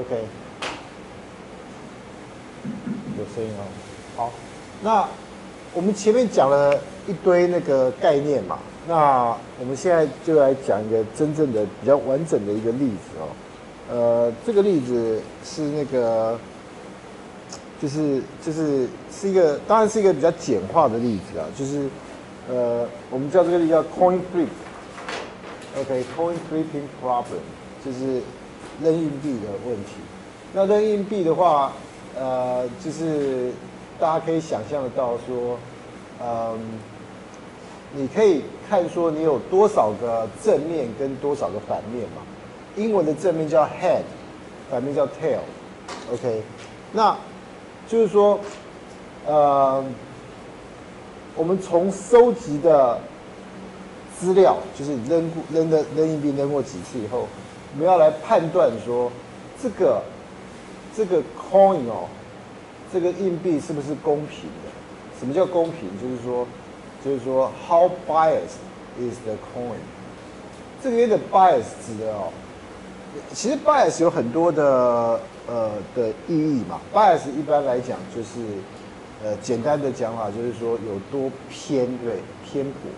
OK，有声音哦。好，那我们前面讲了一堆那个概念嘛，那我们现在就来讲一个真正的比较完整的一个例子哦。呃，这个例子是那个，就是就是是一个，当然是一个比较简化的例子啊，就是呃，我们叫这个例子叫 coin flip。OK，coin flipping problem 就是扔硬币的问题。那扔硬币的话，呃，就是大家可以想象得到说，嗯，你可以看说你有多少个正面跟多少个反面嘛。英文的正面叫 head，反面叫 tail。OK，那就是说，呃，我们从收集的资料，就是扔扔的扔硬币扔过几次以后，我们要来判断说，这个这个 coin 哦，这个硬币是不是公平的？什么叫公平？就是说，就是说 how biased is the coin？这边的 bias 指的哦。其实 bias 有很多的呃的意义嘛，bias 一般来讲就是呃简单的讲法就是说有多偏对偏颇，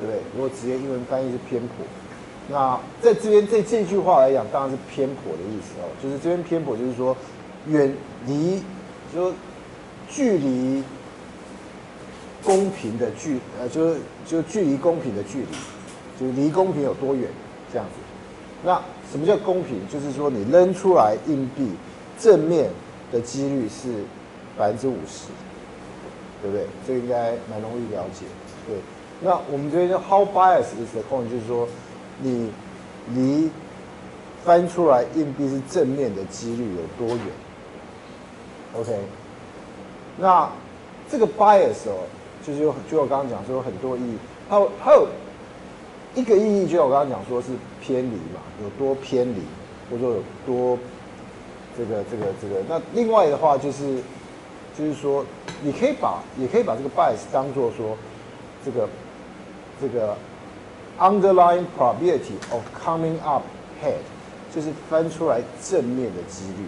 对不对？如果直接英文翻译是偏颇，那在这边这这句话来讲当然是偏颇的意思哦，就是这边偏颇就是说远离，就是距离公平的距呃就是就距离公平的距离，就离公平有多远这样子，那。什么叫公平？就是说你扔出来硬币正面的几率是百分之五十，对不对？这应该蛮容易了解。对，那我们这边 how biased is the coin？就是说你离翻出来硬币是正面的几率有多远？OK，那这个 bias 哦，就是有就我刚刚讲说有很多意义，还有还有。一个意义，就我刚刚讲说是偏离嘛，有多偏离，或者说有多这个这个这个。那另外的话就是，就是说，你可以把也可以把这个 bias 当做说这个这个 Underlying probability of coming up head，就是翻出来正面的几率。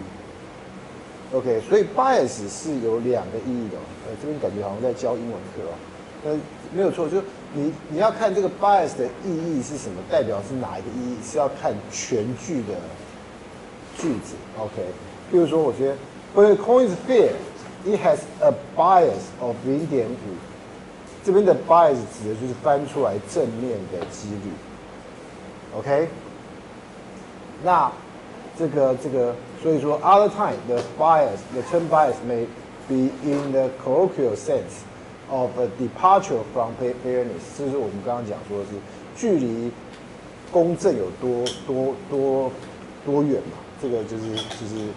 OK，所以 bias 是有两个意义的。呃，这边感觉好像在教英文课哦。呃，没有错，就是你你要看这个 bias 的意义是什么，代表是哪一个意义，是要看全句的句子。OK，比如说我觉得，when coins flip，it has a bias of 0.5。这边的 bias 指的就是翻出来正面的几率，OK？那这个这个，所以说 other time the bias, the term bias may be in the colloquial sense. of a departure from fairness，这是我们刚刚讲说的是距离公正有多多多多远嘛？这个就是就是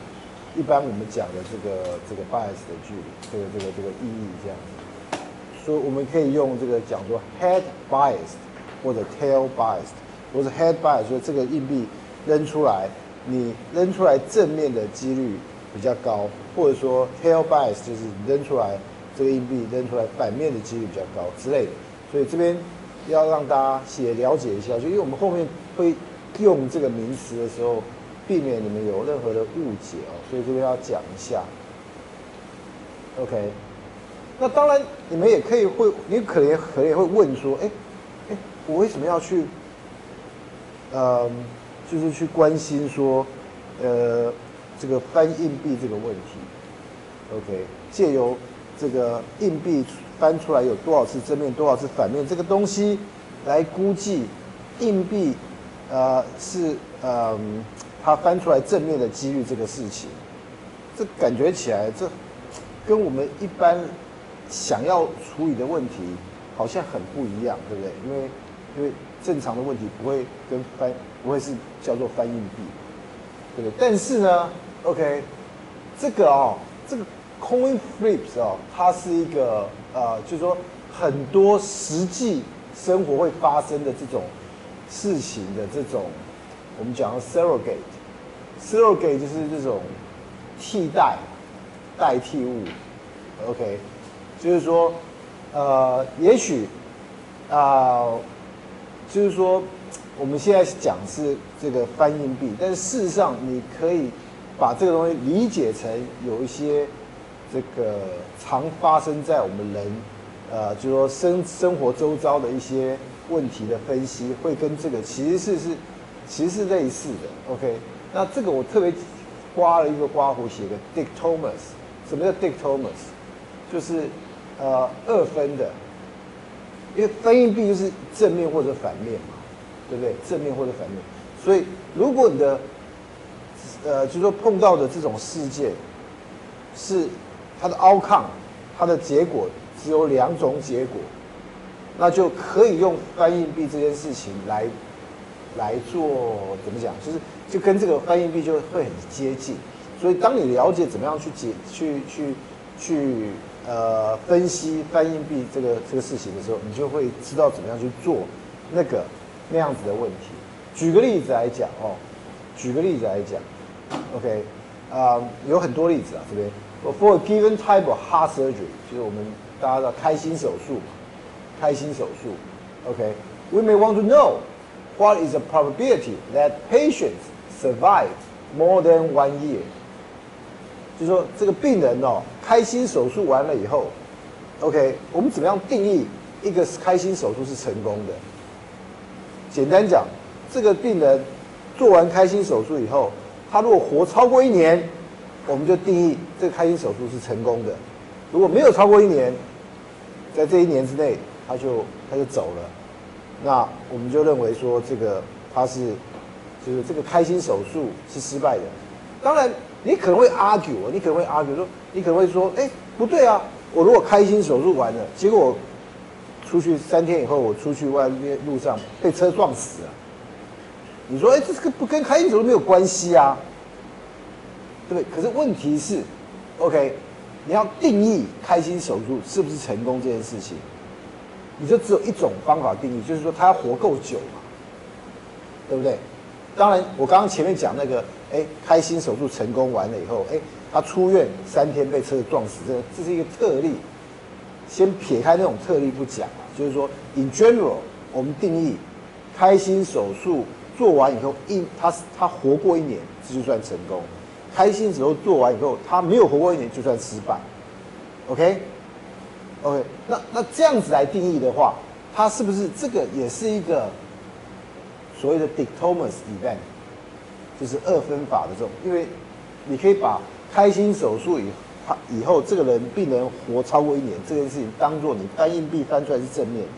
一般我们讲的这个这个 bias 的距离，这个这个这个意义这样子。我们可以用这个讲说 head biased 或者 tail biased，或者 head biased，说这个硬币扔出来，你扔出来正面的几率比较高，或者说 tail biased 就是扔出来。这个硬币扔出来反面的几率比较高之类的，所以这边要让大家也了解一下，就因为我们后面会用这个名词的时候，避免你们有任何的误解哦，所以这边要讲一下。OK，那当然你们也可以会，你可能可能也会问说，哎哎，我为什么要去，呃，就是去关心说，呃，这个翻硬币这个问题？OK，借由这个硬币翻出来有多少次正面，多少次反面？这个东西来估计硬币，呃，是呃，它翻出来正面的几率这个事情，这感觉起来这跟我们一般想要处理的问题好像很不一样，对不对？因为因为正常的问题不会跟翻不会是叫做翻硬币，对不对？但是呢，OK，这个哦，这个。Coin flips 哦，它是一个呃，就是说很多实际生活会发生的这种事情的这种，我们讲 surrogate，surrogate 就是这种替代、代替物。OK，就是说呃，也许啊，就是说我们现在讲是这个翻硬币，但是事实上你可以把这个东西理解成有一些这个常发生在我们人，呃，就说生生活周遭的一些问题的分析，会跟这个其实是是其实是类似的。OK，那这个我特别刮了一个刮胡写个 dichotomous，什么叫 dichotomous？就是呃二分的，因为分硬币就是正面或者反面嘛，对不对？正面或者反面，所以如果你的呃，就说碰到的这种事件是它的 outcome，它的结果只有两种结果，那就可以用翻硬币这件事情来来做怎么讲？就是就跟这个翻硬币就会很接近。所以当你了解怎么样去解、去去去呃分析翻硬币这个这个事情的时候，你就会知道怎么样去做那个那样子的问题。举个例子来讲哦，举个例子来讲。OK，啊，有很多例子啊，这边。For a given type of heart surgery，就是我们大家的开心手术嘛，开心手术。OK，we may want to know what is the probability that patients survive more than one year。就是说，这个病人哦，开心手术完了以后，OK，我们怎么样定义一个开心手术是成功的？简单讲，这个病人做完开心手术以后。他如果活超过一年，我们就定义这个开心手术是成功的；如果没有超过一年，在这一年之内他就他就走了，那我们就认为说这个他是就是这个开心手术是失败的。当然，你可能会 argue，你可能会 argue 说，你可能会说，哎，不对啊，我如果开心手术完了，结果我出去三天以后，我出去外面路上被车撞死了。你说，哎，这个不跟开心手术没有关系啊，对不对？可是问题是，OK，你要定义开心手术是不是成功这件事情，你就只有一种方法定义，就是说他要活够久嘛，对不对？当然，我刚刚前面讲那个，哎，开心手术成功完了以后，哎，他出院三天被车子撞死，这这是一个特例。先撇开那种特例不讲，就是说，in general，我们定义开心手术。做完以后一他他活过一年，这就算成功。开心时候做完以后，他没有活过一年，就算失败。OK，OK，那那这样子来定义的话，他是不是这个也是一个所谓的 dictomus event，就是二分法的这种？因为你可以把开心手术以他以后这个人病人活超过一年这件事情，当做你翻硬币翻出来是正面的。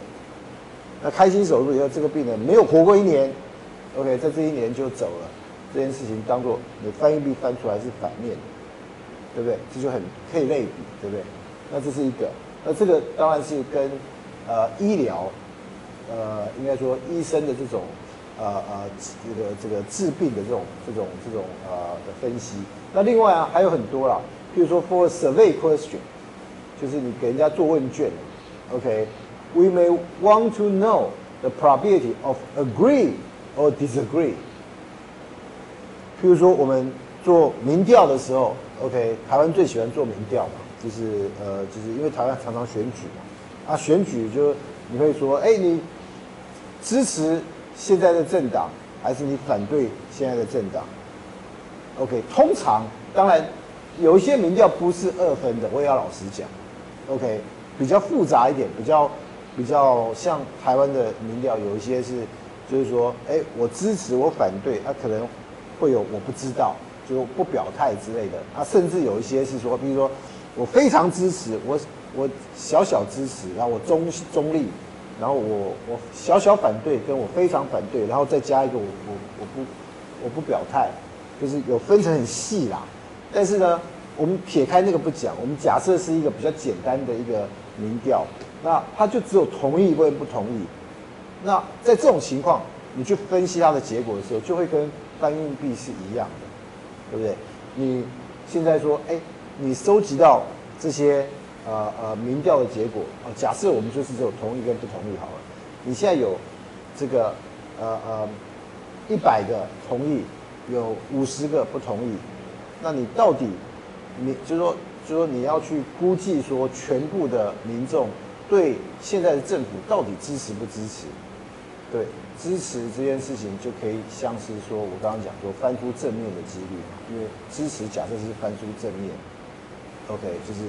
那开心手术以后这个病人没有活过一年。OK，在这一年就走了，这件事情当做你翻硬币翻出来是反面的，对不对？这就很可以类比，对不对？那这是一个，那这个当然是跟呃医疗，呃应该说医生的这种呃呃这个这个治病的这种这种这种呃的分析。那另外啊还有很多啦，譬如说 for survey question，就是你给人家做问卷，OK，we may want to know the probability of agree。or disagree。譬如说，我们做民调的时候，OK，台湾最喜欢做民调嘛，就是呃，就是因为台湾常常选举嘛，啊，选举就你会说，哎，你支持现在的政党，还是你反对现在的政党？OK，通常当然有一些民调不是二分的，我也要老实讲，OK，比较复杂一点，比较比较像台湾的民调，有一些是。就是说，哎，我支持，我反对，他可能会有我不知道，就不表态之类的。他甚至有一些是说，比如说，我非常支持，我我小小支持，然后我中中立，然后我我小小反对，跟我非常反对，然后再加一个我我我不我不表态，就是有分成很细啦。但是呢，我们撇开那个不讲，我们假设是一个比较简单的一个民调，那他就只有同意或者不同意。那在这种情况，你去分析它的结果的时候，就会跟翻硬币是一样的，对不对？你现在说，哎，你收集到这些呃呃民调的结果啊，假设我们就是只有同意跟不同意好了。你现在有这个呃呃一百个同意，有五十个不同意，那你到底你就说就说你要去估计说全部的民众对现在的政府到底支持不支持？对，支持这件事情就可以像是说我刚刚讲说翻出正面的几率，因为支持假设是翻出正面，OK，就是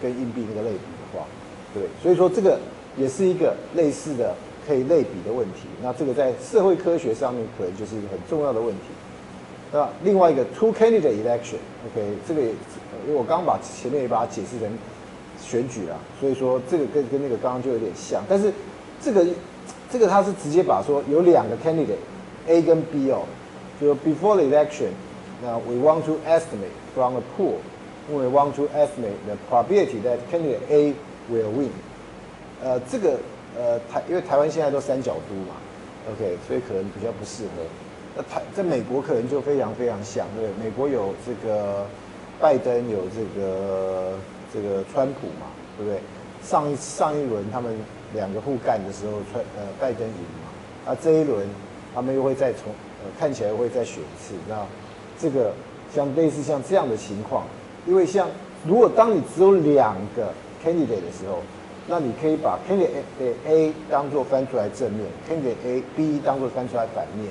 跟硬币那个类比的话，对，所以说这个也是一个类似的可以类比的问题。那这个在社会科学上面可能就是一个很重要的问题。那另外一个 two candidate election，OK，这个也因为我刚刚把前面也把它解释成选举啦，所以说这个跟跟那个刚刚就有点像，但是这个。这个它是直接把说有两个 candidate A 跟 B 哦，就说 before the election，那 we want to estimate from the pool 因为 want to estimate the probability that candidate A will win。呃，这个呃台因为台湾现在都三角都嘛，OK，所以可能比较不适合。那台在美国可能就非常非常像，对，美国有这个拜登，有这个这个川普嘛，对不对？上一上一轮他们。两个互干的时候，川呃拜登赢嘛，那这一轮他们又会再重呃看起来会再选一次，那这个像类似像这样的情况，因为像如果当你只有两个 candidate 的时候，那你可以把 candidate A 当做翻出来正面，candidate A B 当做翻出来反面，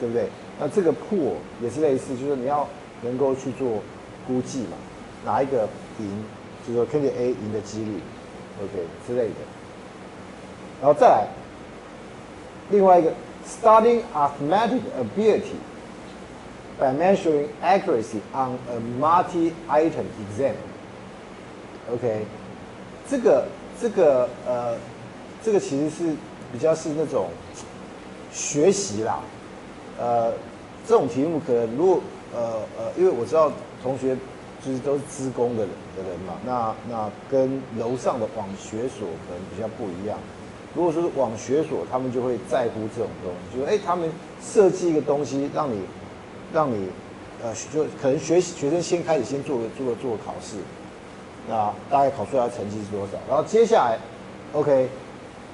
对不对？那这个 pool 也是类似，就是你要能够去做估计嘛，哪一个赢，就是说 candidate A 赢的几率，OK 之类的。然后再来，另外一个 studying arithmetic ability by measuring accuracy on a multi-item exam。OK，这个这个呃，这个其实是比较是那种学习啦，呃，这种题目可能如果呃呃，因为我知道同学就是都是资工的人的人嘛，那那跟楼上的网学所可能比较不一样。如果说是网学所，他们就会在乎这种东西，就是哎，他们设计一个东西，让你，让你，呃，就可能学学生先开始先做个做个做个考试，那大概考出来的成绩是多少？然后接下来，OK，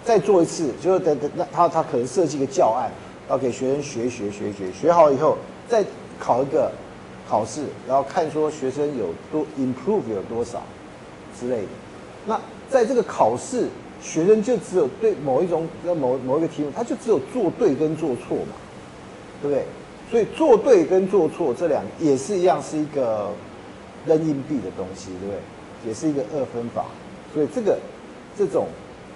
再做一次，就是等等，那他他可能设计一个教案，要给学生学学学学，学好以后再考一个考试，然后看说学生有多 improve 有多少之类的。那在这个考试。学生就只有对某一种、某某一个题目，他就只有做对跟做错嘛，对不对？所以做对跟做错这两也是一样，是一个扔硬币的东西，对不对？也是一个二分法。所以这个这种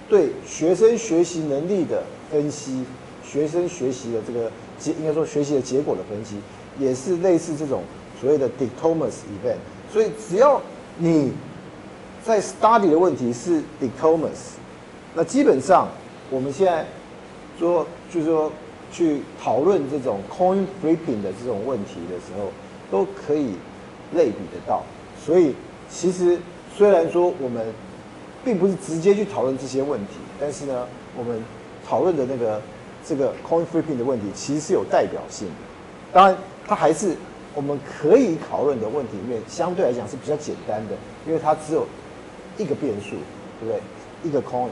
对学生学习能力的分析，学生学习的这个结，应该说学习的结果的分析，也是类似这种所谓的 dictomus event。所以只要你在 study 的问题是 dictomus。那基本上，我们现在说，就是说去讨论这种 coin flipping 的这种问题的时候，都可以类比得到。所以，其实虽然说我们并不是直接去讨论这些问题，但是呢，我们讨论的那个这个 coin flipping 的问题，其实是有代表性的。当然，它还是我们可以讨论的问题里面，相对来讲是比较简单的，因为它只有一个变数，对不对？一个 coin。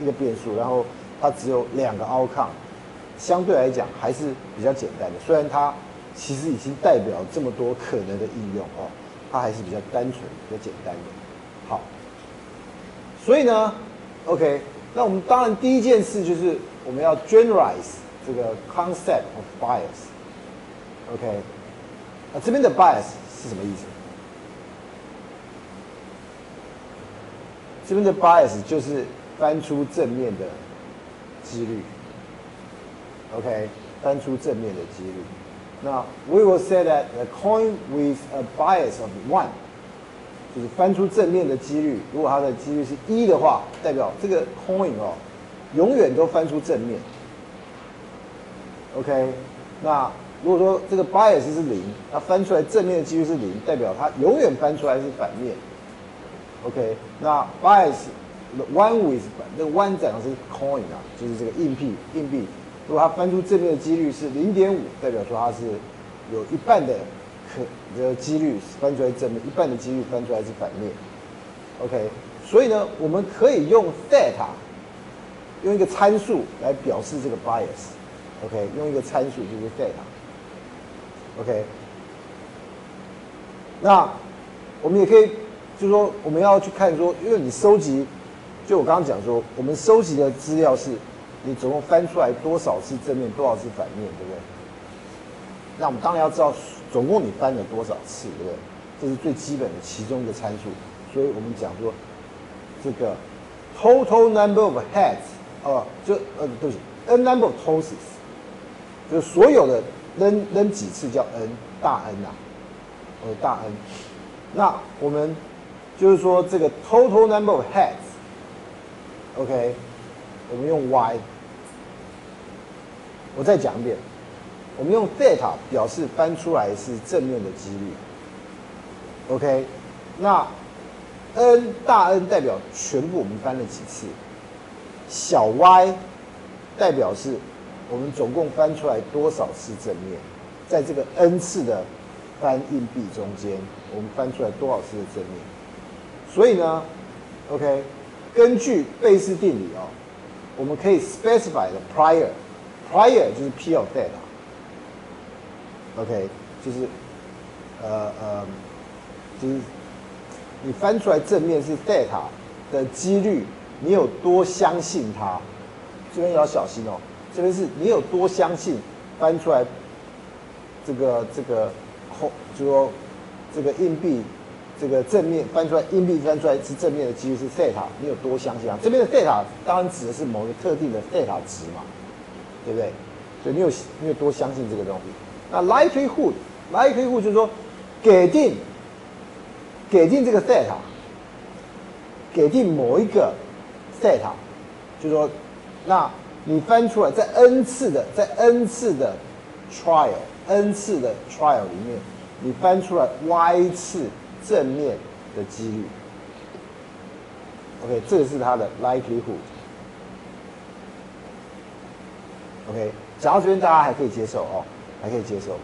一个变数，然后它只有两个 outcome，相对来讲还是比较简单的。虽然它其实已经代表这么多可能的应用哦，它还是比较单纯、比较简单的。好，所以呢，OK，那我们当然第一件事就是我们要 generalize 这个 concept of bias。OK，那这边的 bias 是什么意思？这边的 bias 就是。翻出正面的几率，OK，翻出正面的几率。那 we will say that the coin with a bias of one，就是翻出正面的几率。如果它的几率是一的话，代表这个 coin 哦，永远都翻出正面。OK，那如果说这个 bias 是零，它翻出来正面的几率是零，代表它永远翻出来是反面。OK，那 bias One with 那 one 讲的是 coin 啊，就是这个硬币，硬币。如果它翻出正面的几率是零点五，代表说它是有一半的可的几率翻出来正面，一半的几率翻出来是反面。OK，所以呢，我们可以用 theta，用一个参数来表示这个 bias。OK，用一个参数就是 theta。OK，那我们也可以，就是说我们要去看说，因为你收集。就我刚刚讲说，我们收集的资料是你总共翻出来多少次正面，多少次反面，对不对？那我们当然要知道总共你翻了多少次，对不对？这是最基本的其中一个参数。所以我们讲说这个 total number of heads，哦，就呃对不起，n number of tosses，就是所有的扔扔几次叫 n 大 N 呐，呃大 N。那我们就是说这个 total number of heads，OK，我们用 y。我再讲一遍，我们用 theta 表示翻出来是正面的几率，OK，那 n 大 N 代表全部我们翻了几次，小 y 代表是我们总共翻出来多少次正面，在这个 n 次的翻硬币中间，我们翻出来多少次的正面，所以呢，OK，根据贝氏定理哦，我们可以 specify 的 prior。Prior 就是 P of theta，OK，就是呃呃，就是你翻出来正面是 data 的几率，你有多相信它？这边要小心哦。这边是你有多相信翻出来这个这个后，就说这个硬币这个正面翻出来硬币翻出来是正面的几率是 theta，你有多相信啊？这边的 theta 当然指的是某个特定的 theta 值嘛。对不对？所以你有你有多相信这个东西？那 likelihood，likelihood 就是说，给定，给定这个 theta，给定某一个 theta，就是说，那你翻出来在 n 次的在 n 次的 trial，n 次的 trial 里面，你翻出来 y 次正面的几率。OK，这是它的 likelihood。OK，讲到这边大家还可以接受哦，还可以接受。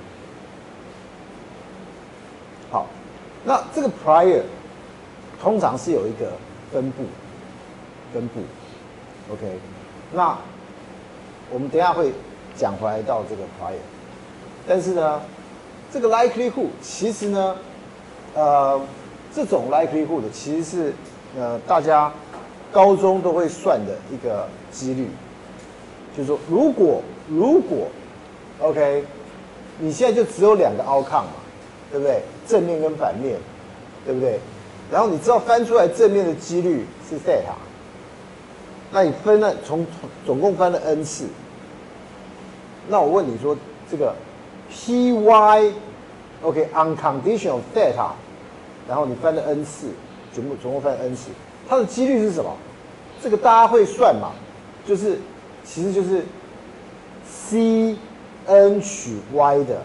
好，那这个 prior 通常是有一个分布，分布。OK，那我们等下会讲回来到这个 prior，但是呢，这个 likelihood 其实呢，呃，这种 likelihood 其实是呃大家高中都会算的一个几率。就是说，如果如果，OK，你现在就只有两个 outcome 嘛，对不对？正面跟反面，对不对？然后你知道翻出来正面的几率是 theta，那你分了从总共翻了 n 次，那我问你说，这个 py，OK，on condition of theta，然后你翻了 n 次，全部总共翻 n 次，它的几率是什么？这个大家会算嘛？就是。其实就是 c n 取 y 的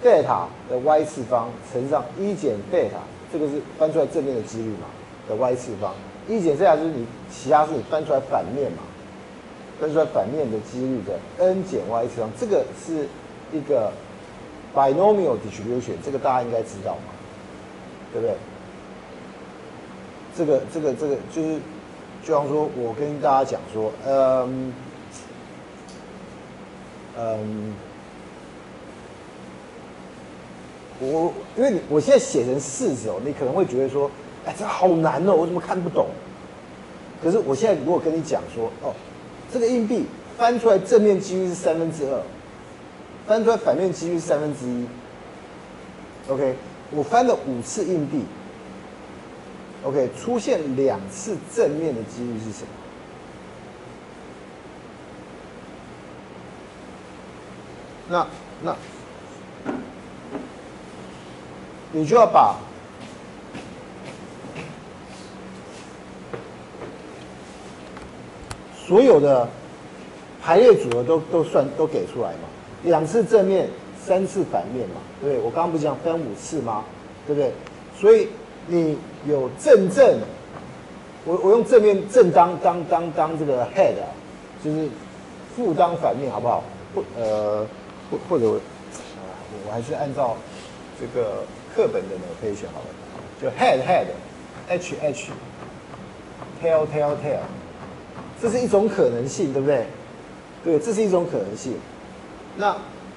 贝塔的 y 次方乘上一减贝塔这个是翻出来正面的几率嘛的 y 次方，一减 theta 就是你其他是你翻出来反面嘛，翻出来反面的几率的 n 减 y 次方，这个是一个 binomial distribution，这个大家应该知道嘛，对不对？这个这个这个就是。就像说，我跟大家讲说，嗯，嗯，我因为你我现在写成式子哦，你可能会觉得说，哎，这好难哦，我怎么看不懂？可是我现在如果跟你讲说，哦，这个硬币翻出来正面几率是三分之二，翻出来反面几率是三分之一，OK，我翻了五次硬币。OK，出现两次正面的几率是什么？那那，你就要把所有的排列组合都都算都给出来嘛？两次正面，三次反面嘛？对不对？我刚刚不是讲分五次吗？对不对？所以。你有正正，我我用正面正当当当当这个 head，啊就是负当反面好不好？或呃或或者，我我还是按照这个课本的呢，可以选好了，就 head head，h h，tail tail tail，这是一种可能性，对不对？对，这是一种可能性。那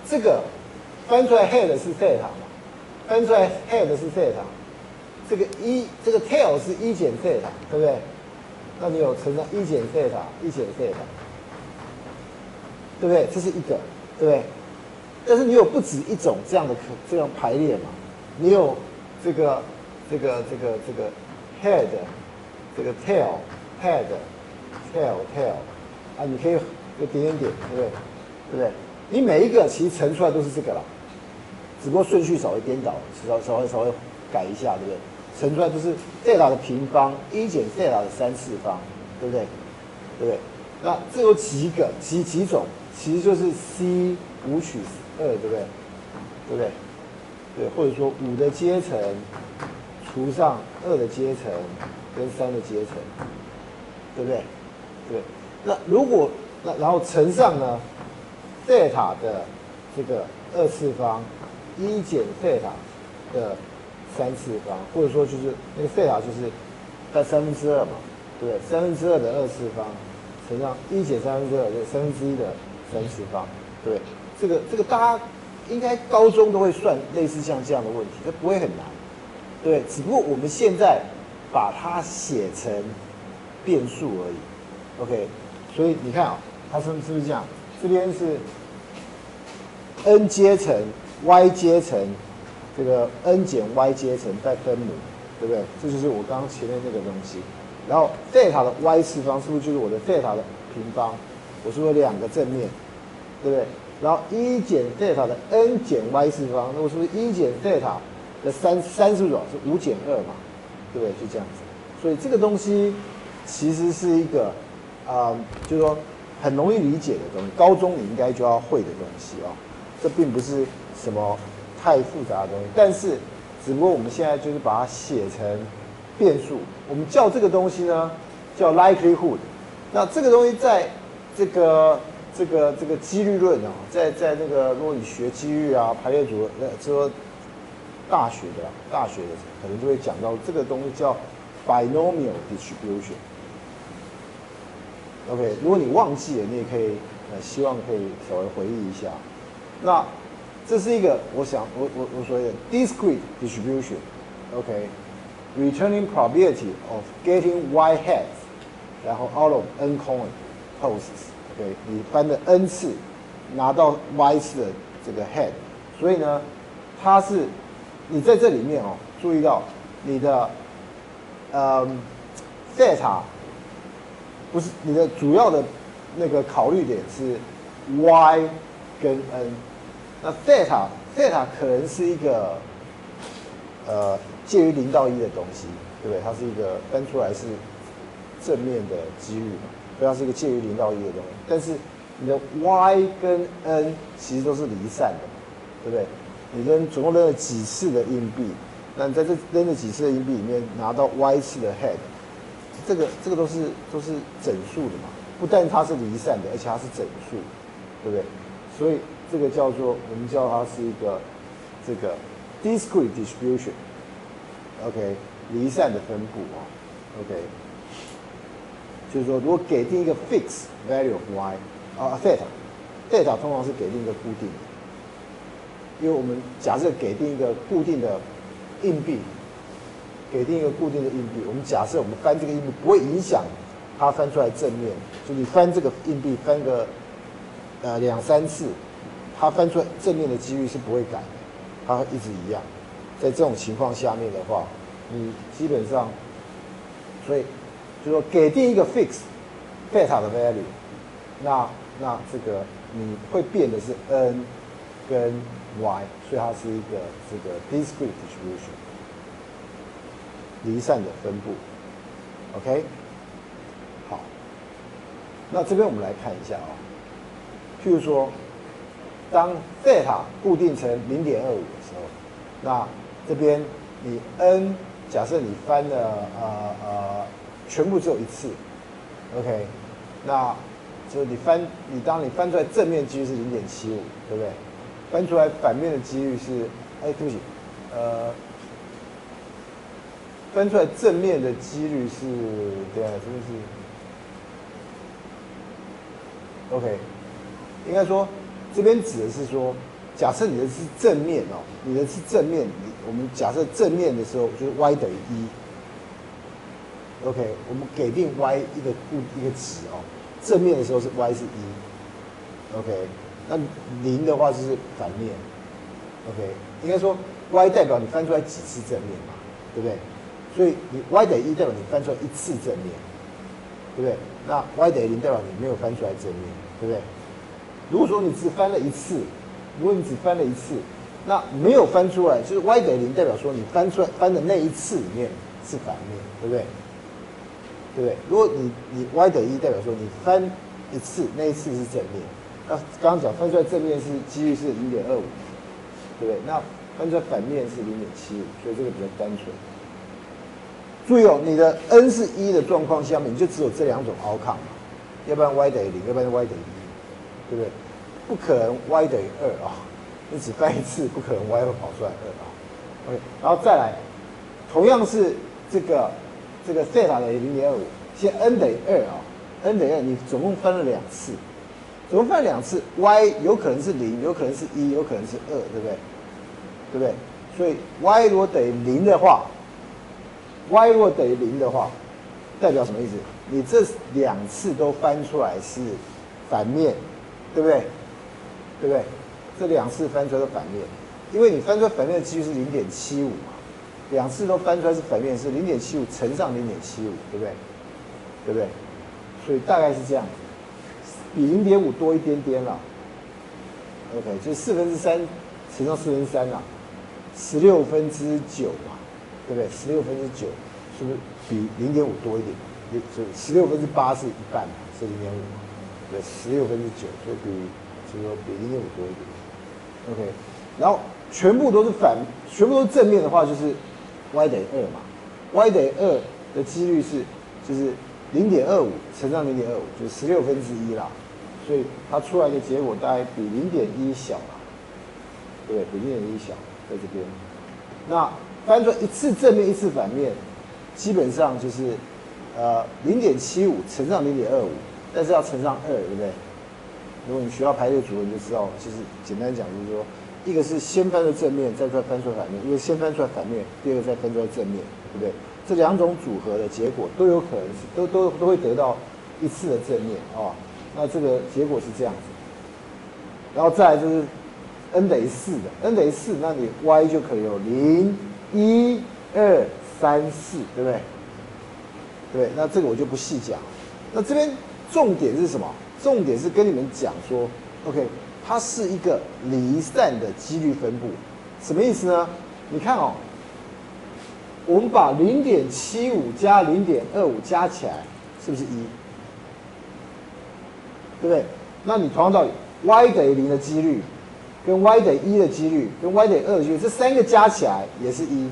这个翻出来 head 是 theta 嘛？翻出来 head 是 theta。这个一这个 tail 是一减 z 啦对不对？那你有乘上一减 z 啦一减 z 啦对不对？这是一个，对不对？但是你有不止一种这样的这样排列嘛？你有这个这个这个这个 head，这个 tail，head，tail，tail，啊，你可以有点点点，对不对？对不对？你每一个其实乘出来都是这个了，只不过顺序稍微颠倒，稍稍微稍微改一下，对不对？乘出来就是贝塔的平方一减贝塔的三次方，对不对？对不对？那这有几个几几种？其实就是 c 五取二，对不对？对不对？对，或者说五的阶乘除上二的阶乘跟三的阶乘，对不对？对。那如果那然后乘上呢，贝塔的这个二次方一减贝塔的三次方，或者说就是那个费塔就是在三分之二嘛，对不对？三分之二的二次方乘上一减三分之二就三分之一的。三次方，对，这个这个大家应该高中都会算类似像这样的问题，这不会很难，对，只不过我们现在把它写成变数而已，OK，所以你看啊，它是是不是这样？这边是 n 阶乘 y 阶乘这个 n 减 y 阶乘再分母，对不对？这就是我刚刚前面那个东西，然后贝塔的 y 次方是不是就是我的贝塔的平方？我是不是两个正面，对不对？然后一减贝塔的 n 减 y 次方，那我是不是一减贝塔的三三是不是是五减二嘛？对不对？就这样子。所以这个东西其实是一个啊，就是说很容易理解的东西，高中你应该就要会的东西啊。这并不是什么太复杂的东西，但是只不过我们现在就是把它写成变数，我们叫这个东西呢叫 likelihood。那这个东西在这个这个这个几率论啊，在在那个如果你学几率啊排列组合，呃，说大学的大学的可能就会讲到这个东西叫 binomial distribution。OK，如果你忘记了，你也可以呃，希望可以稍微回忆一下。那这是一个我想我我我说的 discrete distribution。OK，returning probability of getting y heads，然后 out of n coin poses。对你翻的 n 次，拿到 y 次的这个 head，所以呢，它是你在这里面哦，注意到你的呃 theta 不是你的主要的那个考虑点是 y 跟 n，那 theta theta 可能是一个呃介于零到一的东西，对不对？它是一个翻出来是正面的几率嘛。不要是一个介于零到一的东西，但是你的 y 跟 n 其实都是离散的，对不对？你扔总共扔了几次的硬币，那你在这扔了几次的硬币里面拿到 y 次的 head，这个这个都是都是整数的嘛？不但它是离散的，而且它是整数，对不对？所以这个叫做我们叫它是一个这个 discrete distribution，OK，离散的分布啊，OK。就是说，如果给定一个 fixed value of y，啊，theta，theta 通常是给定一个固定的，因为我们假设给定一个固定的硬币，给定一个固定的硬币，我们假设我们翻这个硬币不会影响它翻出来正面，就你翻这个硬币翻个呃两三次，它翻出来正面的几率是不会改的，它一直一样。在这种情况下面的话，你基本上，所以。就说给定一个 fix theta 的 value，那那这个你会变的是 n 跟 y，所以它是一个这个 discrete distribution 离散的分布，OK，好，那这边我们来看一下啊，譬如说，当贝塔固定成零点二五的时候，那这边你 n 假设你翻了呃呃。全部只有一次，OK，那就你翻你当你翻出来正面几率是零点七五，对不对？翻出来反面的几率是，哎，对不起，呃，翻出来正面的几率是，对啊，真的是，OK，应该说这边指的是说，假设你的是正面哦，你的是正面，你我们假设正面的时候就是 y 等于一。OK，我们给定 y 一个固一个值哦，正面的时候是 y 是一 OK，那零的话就是反面，OK，应该说 y 代表你翻出来几次正面嘛，对不对？所以你 y 等于一代表你翻出来一次正面，对不对？那 y 等于零代表你没有翻出来正面，对不对？如果说你只翻了一次，如果你只翻了一次，那没有翻出来，就是 y 等于零代表说你翻出来翻的那一次里面是反面，对不对？对不对？如果你你 y 等于一代表说你翻一次，那一次是正面。那刚刚讲翻出来正面是几率是零点二五，对不对？那翻出来反面是零点七五，所以这个比较单纯。注意哦，你的 n 是一的状况下面，你就只有这两种 outcome，要不然 y 等于零，要不然 y 等于一，对不对？不可能 y 等于二啊，你只翻一次，不可能 y 会跑出来二啊。OK，然后再来，同样是这个这个 theta 等于零点二五，现 n 等于二啊，n 等于二，你总共翻了两次。怎么翻两次？y 有可能是零，有可能是一，有可能是二，对不对？对不对？所以 y 如果等于零的话，y 如果等于零的话，代表什么意思？你这两次都翻出来是反面，对不对？对不对？这两次翻出来是反面，因为你翻出来反面的几率是零点七五嘛，两次都翻出来是反面是零点七五乘上零点七五，对不对？对不对？所以大概是这样。比零点五多一点点了，OK，就四分之三乘上四分之三啦，十六分之九嘛，对不对？十六分之九是不是比零点五多一点？所以十六分之八是一半嘛，是零点五嘛，对，十六分之九所以比就是说比零点五多一点，OK，然后全部都是反，全部都是正面的话，就是 y 等于二嘛，y 等于二的几率是就是。零点二五乘上零点二五就是十六分之一啦，所以它出来的结果大概比零点一小啦，对？比零点一小，在这边。那翻转一次正面一次反面，基本上就是呃零点七五乘上零点二五，但是要乘上二，对不对？如果你学校排列组合，你就知道，其实简单讲就是说，一个是先翻出正面，再再翻出反面；一个先翻出来反面，第二个再翻出来正面，对不对？这两种组合的结果都有可能是都都都会得到一次的正面啊，那这个结果是这样子，然后再来就是 n 等于四的 n 等于四，那你 y 就可以有零一二三四，对不对？对，那这个我就不细讲。那这边重点是什么？重点是跟你们讲说，OK，它是一个离散的几率分布，什么意思呢？你看哦。我们把零点七五加零点二五加起来，是不是一？对不对？那你同样道理，y 等于零的几率，跟 y 等于一的几率，跟 y 等于二的几率，这三个加起来也是一。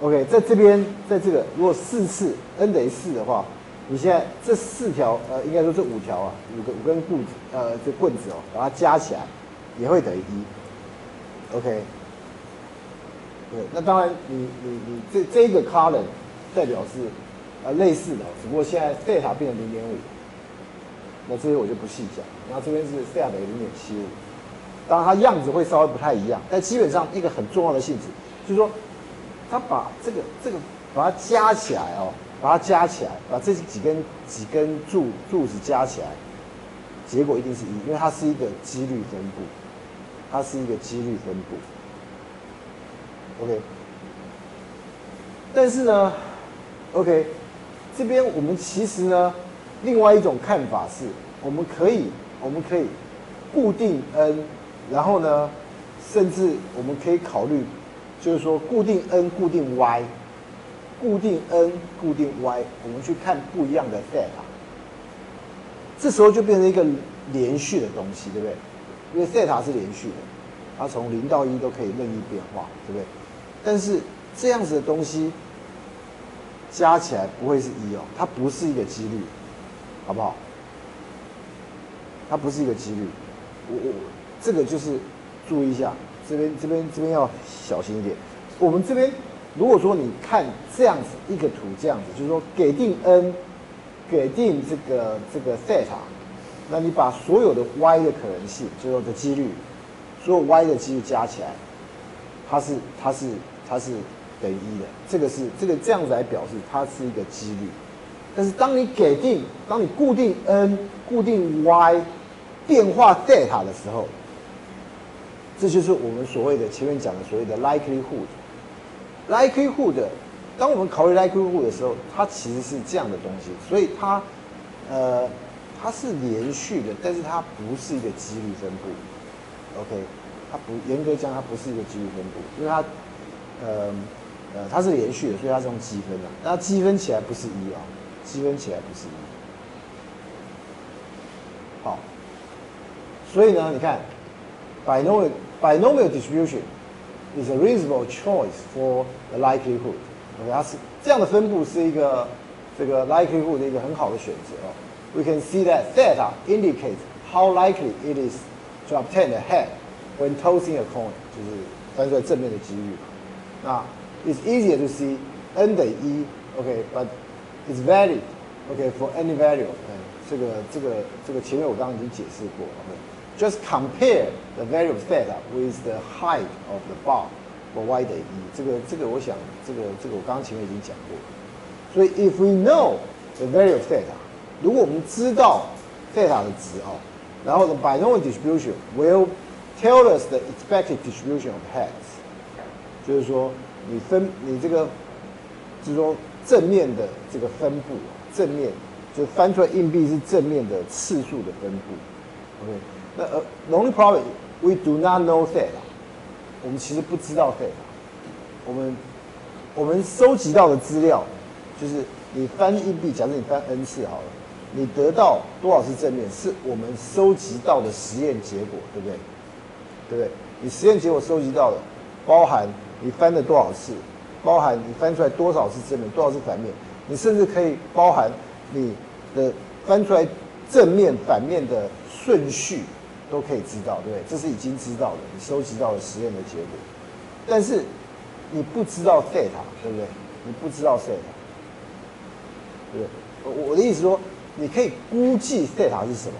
OK，在这边，在这个如果四次 n 等于四的话，你现在这四条，呃，应该说这五条啊，五个五根棍子，呃，这棍子哦，把它加起来也会等于一。OK。对，那当然，你你你这这个 column 代表是呃类似的，只不过现在 theta 变成零点五，那这些我就不细讲。然后这边是 theta 等于零点七五，当然它样子会稍微不太一样，但基本上一个很重要的性质就是说，它把这个这个把它加起来哦，把它加起来，把这几根几根柱柱子加起来，结果一定是一，因为它是一个几率分布，它是一个几率分布。OK，但是呢，OK，这边我们其实呢，另外一种看法是，我们可以，我们可以固定 n，然后呢，甚至我们可以考虑，就是说固定 n，固定 y，固定 n，固定 y，我们去看不一样的 theta，这时候就变成一个连续的东西，对不对？因为 theta 是连续的，它从零到一都可以任意变化，对不对？但是这样子的东西加起来不会是一哦，它不是一个几率，好不好？它不是一个几率，我我这个就是注意一下，这边这边这边要小心一点。我们这边如果说你看这样子一个图，这样子就是说给定 n，给定这个这个 theta，那你把所有的 y 的可能性，就是说的几率，所有 y 的几率加起来，它是它是。它是等于一的，这个是这个这样子来表示它是一个几率。但是当你给定，当你固定 n、固定 y，变化 theta 的时候，这就是我们所谓的前面讲的所谓的 likelihood。likelihood，当我们考虑 likelihood 的时候，它其实是这样的东西，所以它，呃，它是连续的，但是它不是一个几率分布。OK，它不严格讲，它不是一个几率分布，因为它，呃，呃，它是连续的，所以它是用积分的，那积分起来不是一啊，积分起来不是一。好，所以呢，你看，binomial binomial distribution is a reasonable choice for the likelihood。OK，它是这样的分布是一个这个 likelihood 的一个很好的选择哦。We can see that theta indicates how likely it is to obtain a head when tossing a coin，就是翻出来正面的几率。那 it's easier to see n 等于一，OK，but it's valid OK for any value。这个这个这个前面我刚刚已经解释过，OK。 Just compare the value of theta with the height of the bar for y 等于一。这个这个我想这个这个我刚刚前面已经讲过。所以 if we know the value of theta，如果我们知道 theta 的值哦，然后 the binomial distribution will tell us the expected distribution of heads，就是说你分你这个就是说正面的这个分布正面。就翻出来硬币是正面的次数的分布，OK？那呃 only problem we do not know theta，我们其实不知道 theta。我们我们收集到的资料就是你翻硬币，假设你翻 n 次好了，你得到多少是正面，是我们收集到的实验结果，对不对？对不对？你实验结果收集到的，包含你翻了多少次，包含你翻出来多少是正面，多少是反面，你甚至可以包含。你的翻出来正面、反面的顺序都可以知道，对不对？这是已经知道的，你收集到了实验的结果。但是你不知道 theta，对不对？你不知道 theta，对不对？我的意思说，你可以估计 theta 是什么，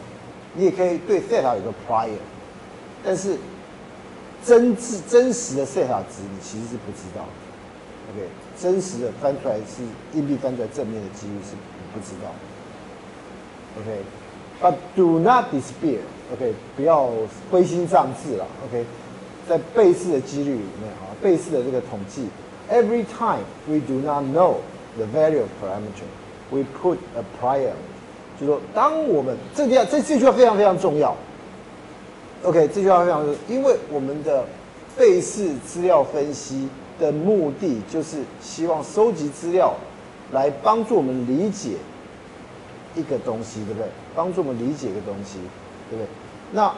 你也可以对 theta 有个 prior，但是真实真实的 theta 值你其实是不知道的。OK，真实的翻出来是硬币翻出来正面的几率是。不知道，OK，but do not despair OK，不要灰心丧志了，OK，在背试的几率里面啊，背试的这个统计，every time we do not know the value of parameter，we put a prior，就说当我们这句这这句话非常非常重要，OK，这句话非常重要，因为我们的背试资料分析的目的就是希望收集资料。来帮助我们理解一个东西，对不对？帮助我们理解一个东西，对不对？那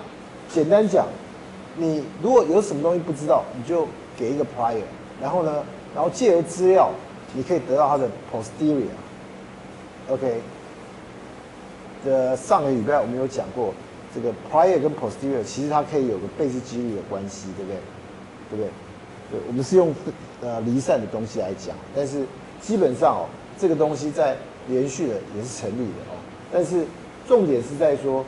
简单讲，你如果有什么东西不知道，你就给一个 prior，然后呢，然后借由资料，你可以得到它的 posterior。OK，的上个礼拜我们有讲过，这个 prior 跟 posterior 其实它可以有个倍式几率的关系，对不对？对不对？对，我们是用呃离散的东西来讲，但是基本上哦。这个东西在连续的也是成立的哦，但是重点是在说，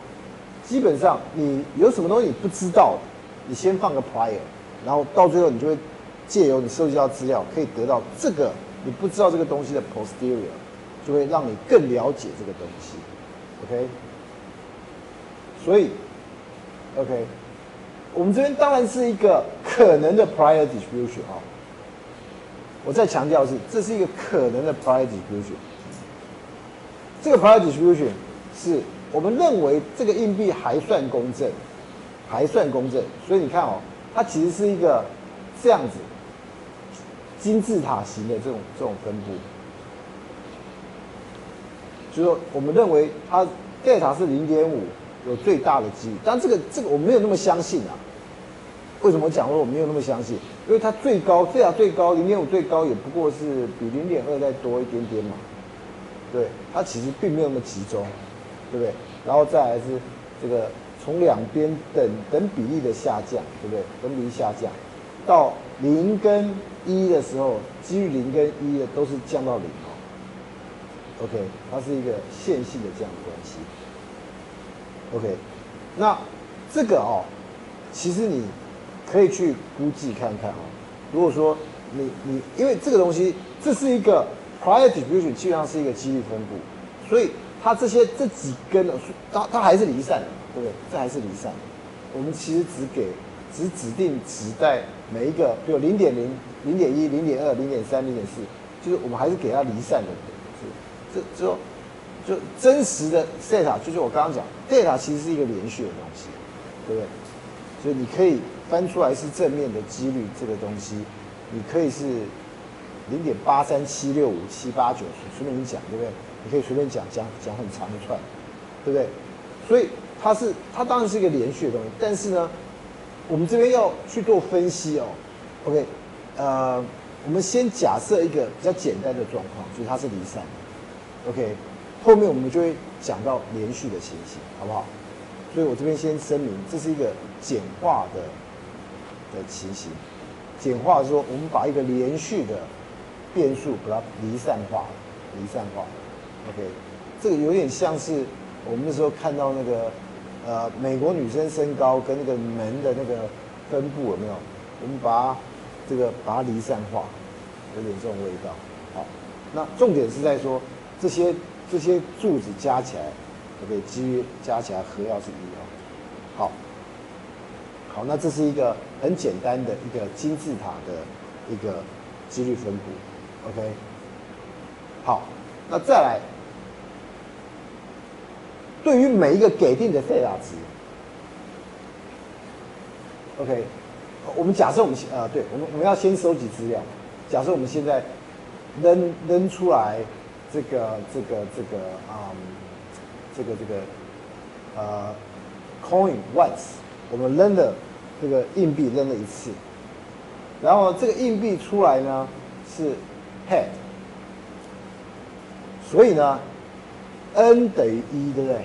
基本上你有什么东西你不知道，你先放个 prior，然后到最后你就会借由你收集到资料，可以得到这个你不知道这个东西的 posterior，就会让你更了解这个东西，OK？所以，OK，我们这边当然是一个可能的 prior distribution 啊。我再强调是，这是一个可能的 prior distribution。这个 prior distribution 是我们认为这个硬币还算公正，还算公正。所以你看哦，它其实是一个这样子金字塔形的这种这种分布。就是说，我们认为它 delta 是零点五，有最大的几率。但这个这个我没有那么相信啊。为什么讲说我没有那么相信？因为它最高，最啊最高零点五最高也不过是比零点二再多一点点嘛，对，它其实并没有那么集中，对不对？然后再来是这个从两边等等比例的下降，对不对？等比例下降到零跟一的时候，基于零跟一的都是降到零哦。OK，它是一个线性的这样的关系。OK，那这个哦，其实你。可以去估计看看哦。如果说你你因为这个东西，这是一个 prior distribution，基本上是一个几率分布，所以它这些这几根呢，它它还是离散的，对不对？这还是离散。我们其实只给只指定只在每一个，比如零点零、零点一、零点二、零点三、零点四，就是我们还是给它离散的。这这就就真实的 theta，就是我刚刚讲 theta 其实是一个连续的东西，对不对？所以你可以翻出来是正面的几率这个东西，你可以是零点八三七六五七八九，随便你讲，对不对？你可以随便讲讲讲很长一串，对不对？所以它是它当然是一个连续的东西，但是呢，我们这边要去做分析哦。OK，呃，我们先假设一个比较简单的状况，就是它是离散的。OK，后面我们就会讲到连续的情形，好不好？所以我这边先声明，这是一个简化的的情形。简化说，我们把一个连续的变数把它离散化，离散化。OK，这个有点像是我们那时候看到那个呃美国女生身高跟那个门的那个分布有没有？我们把它这个把它离散化，有点这种味道。好，那重点是在说这些这些柱子加起来。OK，几率加起来和要是一哦。好，好，那这是一个很简单的一个金字塔的一个几率分布。OK，好，那再来，对于每一个给定的费塔值，OK，我们假设我们呃，对我们我们要先收集资料。假设我们现在扔扔出来这个这个这个啊。这个这个呃，coin once，我们扔的这个硬币扔了一次，然后这个硬币出来呢是 head，所以呢，n 等于一，对不对？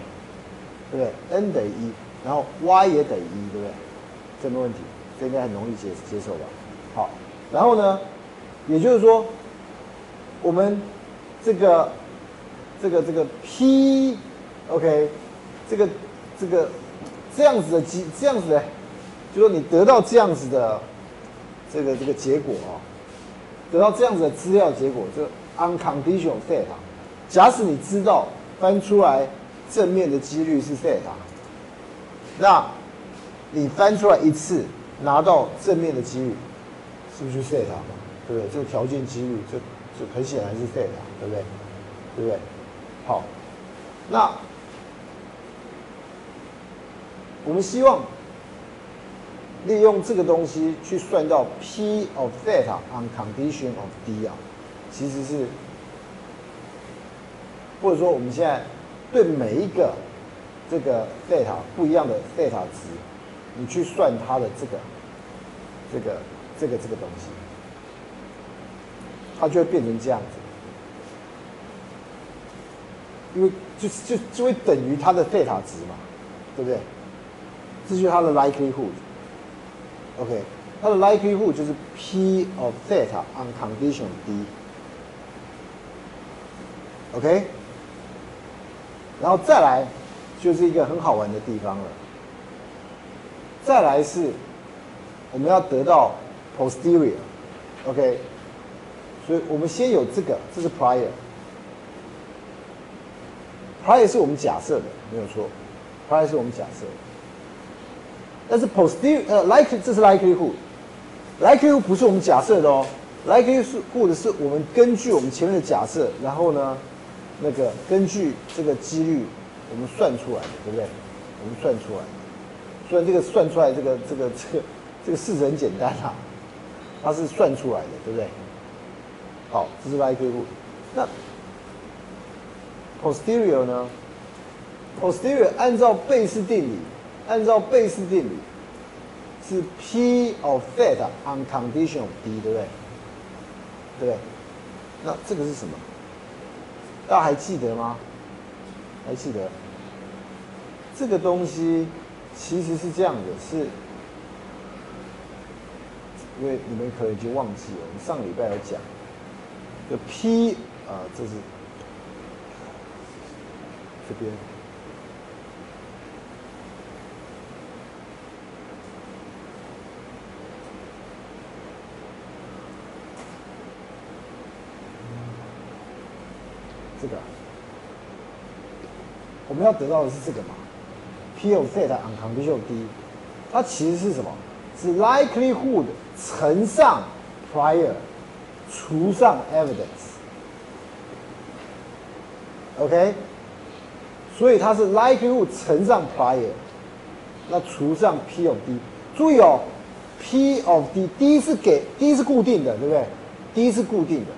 对不对？n 等于一，然后 y 也等于一，对不对？这没问题，这应该很容易接接受吧？好，然后呢，也就是说，我们这个这个这个 p OK，这个这个这样子的机这样子的，就说你得到这样子的这个这个结果啊，得到这样子的资料结果，就 unconditional theta。假使你知道翻出来正面的几率是 theta，那你翻出来一次拿到正面的几率，是不是 theta 嘛？对不对？这个条件几率就就很显然是 theta，对不对？对不对？好，那。我们希望利用这个东西去算到 p of theta on condition of d 啊，其实是或者说我们现在对每一个这个 theta 不一样的 theta 值，你去算它的这个这个这个这个东西，它就会变成这样子，因为就就就会等于它的 theta 值嘛，对不对？这就是它的 likelihood，OK，它的 likelihood 就是 p of theta on condition d，OK，然后再来就是一个很好玩的地方了，再来是我们要得到 posterior，OK，所以我们先有这个，这是 prior，prior 是我们假设的，没有错，prior 是我们假设。但是 posterior 呃，like 这是 likelihood，likelihood 不是我们假设的哦，likelihood 是我们根据我们前面的假设，然后呢，那个根据这个几率我们算出来的，对不对？我们算出来的，虽然这个算出来这个这个这个这个事实很简单啊，它是算出来的，对不对？好，这是外 Q。那 posterior 呢？posterior 按照贝氏定理。按照贝氏定理，是 p of theta on condition of d，对不对？对不对？那这个是什么？大家还记得吗？还记得？这个东西其实是这样的，是，因为你们可能已经忘记了，我们上礼拜有讲，就 p 啊，这是这边。这个，我们要得到的是这个嘛 P of theta on condition D，它其实是什么？是 likelihood 乘上 prior 除上 evidence。OK，所以它是 likelihood 乘上 prior，那除上 P of D。注意哦，P of D，D 是给 D 是固定的，对不对？D 是固定的，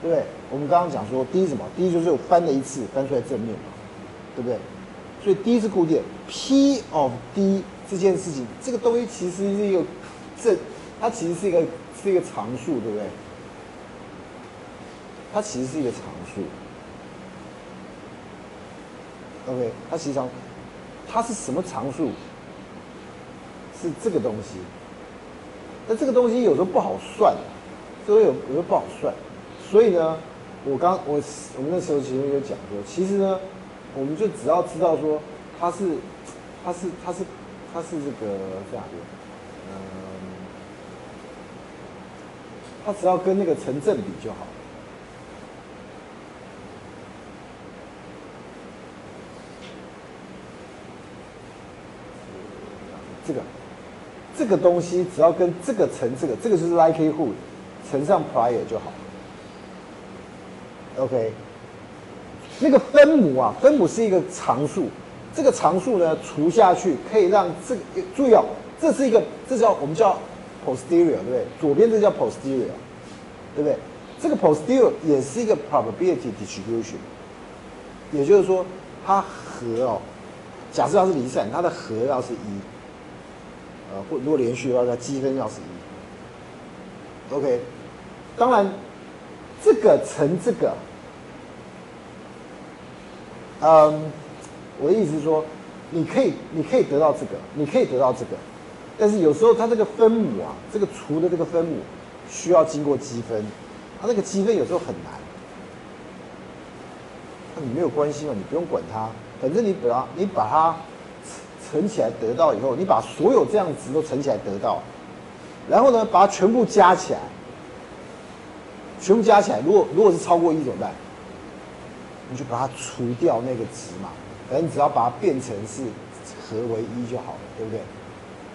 对不对？我们刚刚讲说第一什么第一就是我翻了一次，翻出来正面嘛，对不对？所以第一是固定，P of D 这件事情，这个东西其实是一个正，它其实是一个是一个常数，对不对？它其实是一个常数。OK，它实际上它是什么常数？是这个东西。那这个东西有时候不好算，这个有有时候不好算，所以呢，我刚我我们那时候其实有讲过，其实呢，我们就只要知道说它是它是它是它是这个这样的，嗯，它只要跟那个成正比就好。这个这个东西只要跟这个乘这个，这个就是 likelihood 乘上 prior 就好。OK，那个分母啊，分母是一个常数，这个常数呢除下去可以让这个注意哦，这是一个这叫我们叫 posterior 对不对？左边这叫 posterior，对不对？这个 posterior 也是一个 probability distribution，也就是说它和哦，假设它是离散，它的和要是一。呃，或如果连续的话，它积分要是一。OK，当然，这个乘这个，嗯，我的意思是说，你可以，你可以得到这个，你可以得到这个，但是有时候它这个分母啊，这个除的这个分母需要经过积分，它那个积分有时候很难。那你没有关系嘛，你不用管它，反正你把它，你把它。乘起来得到以后，你把所有这样值都乘起来得到，然后呢，把它全部加起来，全部加起来，如果如果是超过一怎么办？你就把它除掉那个值嘛，反正你只要把它变成是和为一就好了，对不对？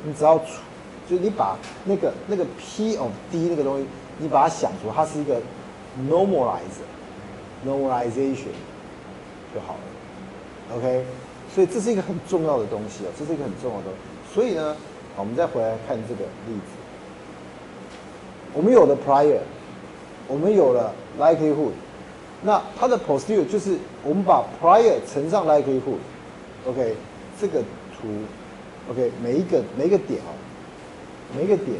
你只要除，就是你把那个那个 P of D 那个东西，你把它想出它是一个 normalizer normalization 就好了，OK。所以这是一个很重要的东西哦，这是一个很重要的。所以呢，我们再回来看这个例子，我们有了 prior，我们有了 likelihood，那它的 posterior 就是我们把 prior 乘上 likelihood，OK，这个图，OK，每一个每一个点哦，每一个点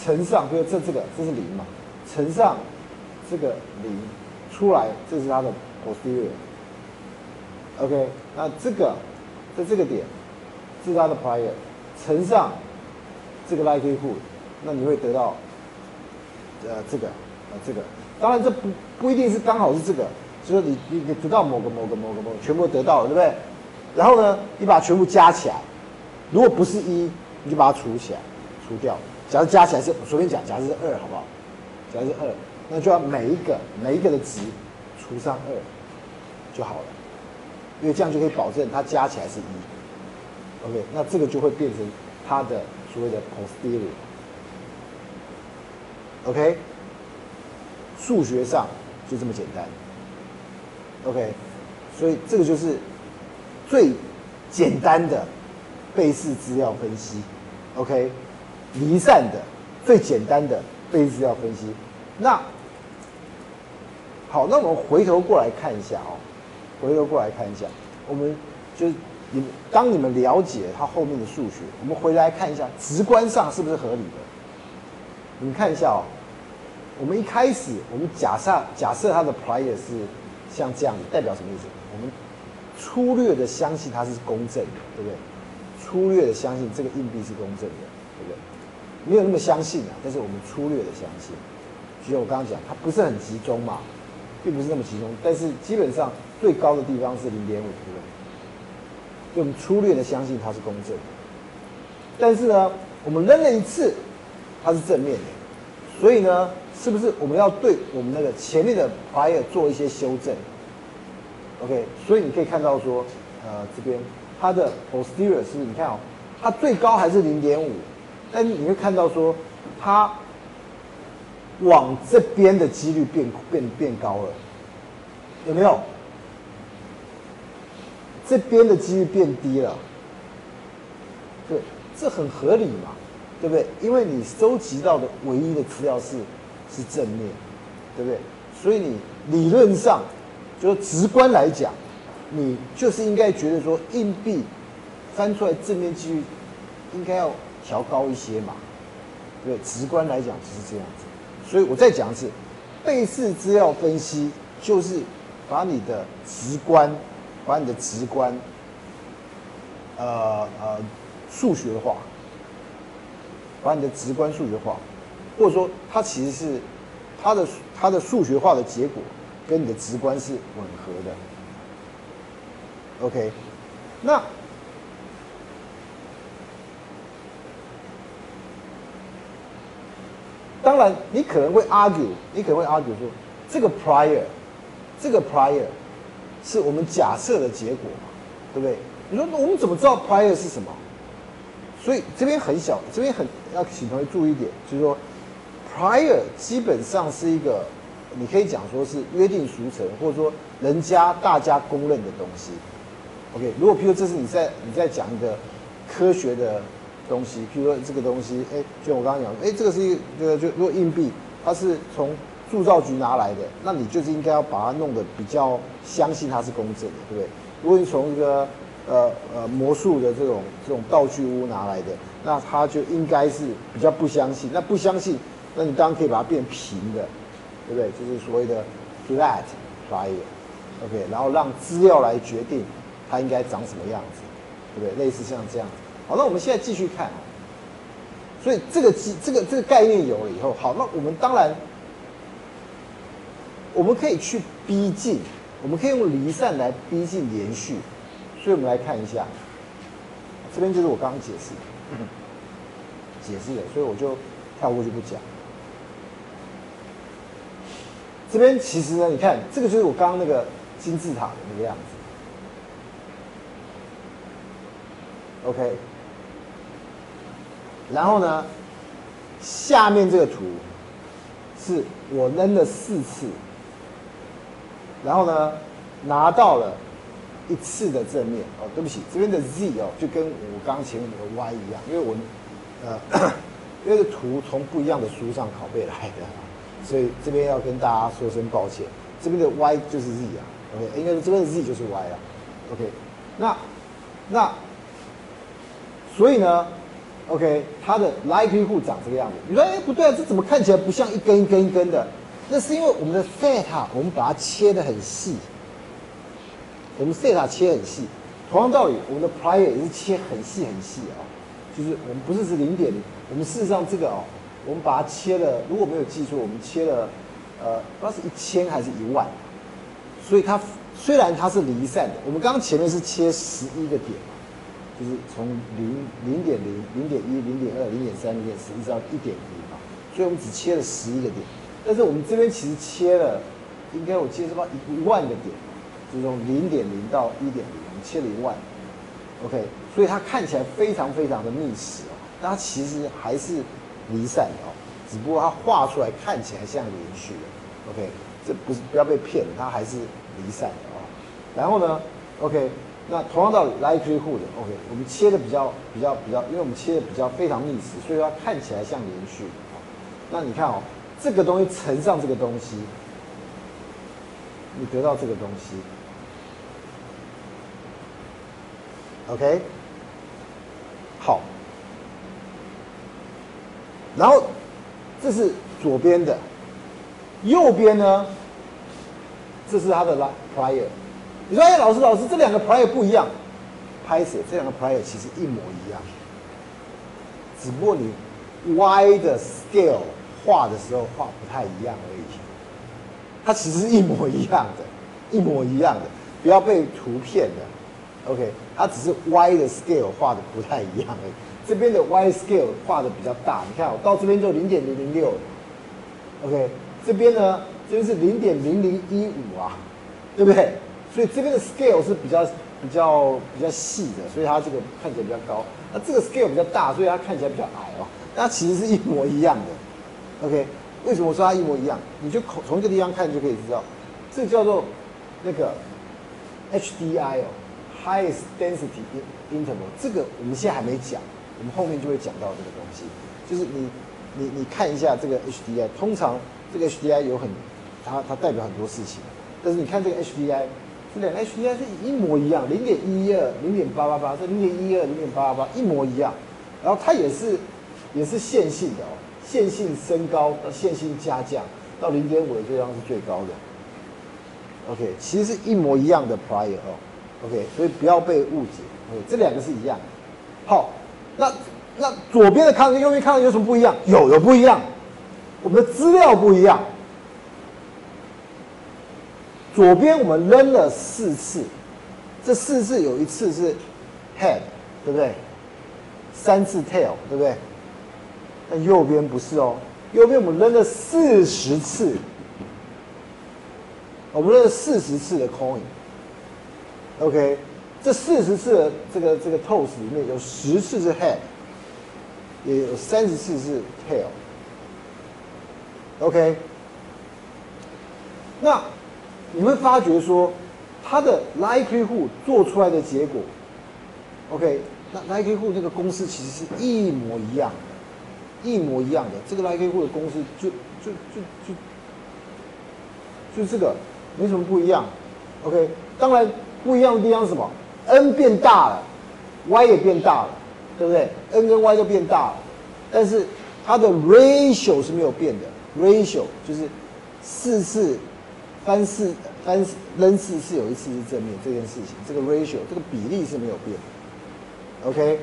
乘上，比如这这个这是零嘛，乘上这个零出来，这是它的 posterior，OK，那这个。在这个点，这是它的 prior 乘上这个 likelihood，那你会得到呃这个呃这个。当然这不不一定是刚好是这个，就是你你你得到某个某个某个某个全部得到了，对不对？然后呢，你把它全部加起来，如果不是一，你就把它除起来，除掉。假如加起来是随便讲，假如是二，好不好？假如是二，那就要每一个每一个的值除上二就好了。因为这样就可以保证它加起来是一，OK，那这个就会变成它的所谓的 posterior，OK，数学上就这么简单，OK，所以这个就是最简单的贝氏资料分析，OK，离散的最简单的贝氏资料分析。那好，那我们回头过来看一下哦。回头过来看一下，我们就是你当你们了解它后面的数学，我们回来看一下，直观上是不是合理的？你们看一下哦，我们一开始我们假设假设它的 prior 是像这样子，代表什么意思？我们粗略的相信它是公正的，对不对？粗略的相信这个硬币是公正的，对不对？没有那么相信啊，但是我们粗略的相信，就像我刚刚讲，它不是很集中嘛，并不是那么集中，但是基本上。最高的地方是零点五，对不对？所以我们粗略的相信它是公正的，但是呢，我们扔了一次，它是正面的，所以呢，是不是我们要对我们那个前面的 prior 做一些修正？OK，所以你可以看到说，呃，这边它的 posterior 是，你看哦，它最高还是零点五，但你会看到说，它往这边的几率变变变高了，有没有？这边的几率变低了，对，这很合理嘛，对不对？因为你收集到的唯一的资料是是正面，对不对？所以你理论上，就直观来讲。你就是应该觉得说硬币翻出来正面几率应该要调高一些嘛，对，直观来讲就是这样子。所以我再讲一次，背式资料分析就是把你的直观，把你的直观，呃呃数学化，把你的直观数学化，或者说它其实是它的它的数学化的结果跟你的直观是吻合的。OK，那当然，你可能会 argue，你可能会 argue 说，这个 prior，这个 prior 是我们假设的结果嘛，对不对？你说我们怎么知道 prior 是什么？所以这边很小，这边很要请同学注意一点，就是说 prior 基本上是一个，你可以讲说是约定俗成，或者说人家大家公认的东西。OK，如果譬如这是你在你在讲一个科学的东西，譬如说这个东西，哎，就我刚刚讲，哎，这个是一个就如果硬币它是从铸造局拿来的，那你就是应该要把它弄得比较相信它是公正的，对不对？如果你从一个呃呃魔术的这种这种道具屋拿来的，那他就应该是比较不相信。那不相信，那你当然可以把它变平的，对不对？就是所谓的 flat prior，OK，然后让资料来决定。它应该长什么样子，对不对？类似像这样。好，那我们现在继续看。所以这个这个这个概念有了以后，好，那我们当然我们可以去逼近，我们可以用离散来逼近连续。所以我们来看一下，这边就是我刚刚解释解释的，所以我就跳过去不讲。这边其实呢，你看这个就是我刚刚那个金字塔的那个样子。OK，然后呢，下面这个图是我扔了四次，然后呢拿到了一次的正面。哦，对不起，这边的 Z 哦就跟我刚前面那个 Y 一样，因为我呃 因为图从不一样的书上拷贝来的，所以这边要跟大家说声抱歉，这边的 Y 就是 Z 啊，OK，应该说这边的 Z 就是 Y 啊，OK，那那。所以呢，OK，它的 likelihood 长这个样子。你说，哎，不对啊，这怎么看起来不像一根一根一根的？那是因为我们的 theta 我们把它切的很细，我们 theta 切很细。同样道理，我们的 prior 也是切很细很细啊。就是我们不是是零点，我们事实上这个哦，我们把它切了，如果没有记错，我们切了，呃，不知道是一千还是一万。所以它虽然它是离散的，我们刚刚前面是切十一个点。就是从零零点零、零点一、零点二、零点三、零点四，一直到一点零嘛，所以我们只切了十一个点。但是我们这边其实切了，应该我记得是吧，一万个点，就是从零点零到一点零，我们切了一万。OK，所以它看起来非常非常的密实哦，但它其实还是离散的哦，只不过它画出来看起来像连续的。OK，这不是不要被骗，它还是离散的哦。然后呢，OK。那同样道理，likelihood OK，我们切的比较比较比较，因为我们切的比较非常密实，所以它看起来像连续的。那你看哦，这个东西乘上这个东西，你得到这个东西，OK，好。然后这是左边的，右边呢，这是它的 prior。你说：“哎，老师，老师，这两个 prior 不一样，拍写这两个 prior 其实一模一样，只不过你 y 的 scale 画的时候画不太一样而已。它其实是一模一样的，一模一样的，不要被图骗的。OK，它只是 y 的 scale 画的不太一样而已。这边的 y scale 画的比较大，你看我到这边就零点零零六，OK，这边呢，这边是零点零零一五啊，对不对？”所以这边的 scale 是比较比较比较细的，所以它这个看起来比较高。那这个 scale 比较大，所以它看起来比较矮哦。那其实是一模一样的。OK，为什么说它一模一样？你就从从一个地方看就可以知道，这叫做那个 HDI 哦，highest density interval。这个我们现在还没讲，我们后面就会讲到这个东西。就是你你你看一下这个 HDI，通常这个 HDI 有很它它代表很多事情，但是你看这个 HDI。这两个 HDI 是一模一样，零点一二、零点八八八，这零点一二、零点八八八一模一样。然后它也是也是线性的哦，线性升高到线性下降到零点五的地方是最高的。OK，其实是一模一样的 prior 哦。OK，所以不要被误解。OK，这两个是一样的。好，那那左边的看跟右边看有什么不一样？有有不一样，我们的资料不一样。左边我们扔了四次，这四次有一次是 head，对不对？三次 tail，对不对？但右边不是哦，右边我们扔了四十次，我们扔了四十次的 coin。OK，这四十次的这个这个 toss 里面有十次是 head，也有三十次是 tail。OK，那。你会发觉说，它的 likelihood 做出来的结果，OK，那 likelihood 那个公式其实是一模一样的，一模一样的。这个 likelihood 的公式就就就就就这个没什么不一样，OK。当然不一样的地方是什么？n 变大了，y 也变大了，对不对？n 跟 y 都变大了，但是它的 ratio 是没有变的，ratio 就是四次。翻四翻扔四次有一次是正面这件事情，这个 ratio 这个比例是没有变，OK。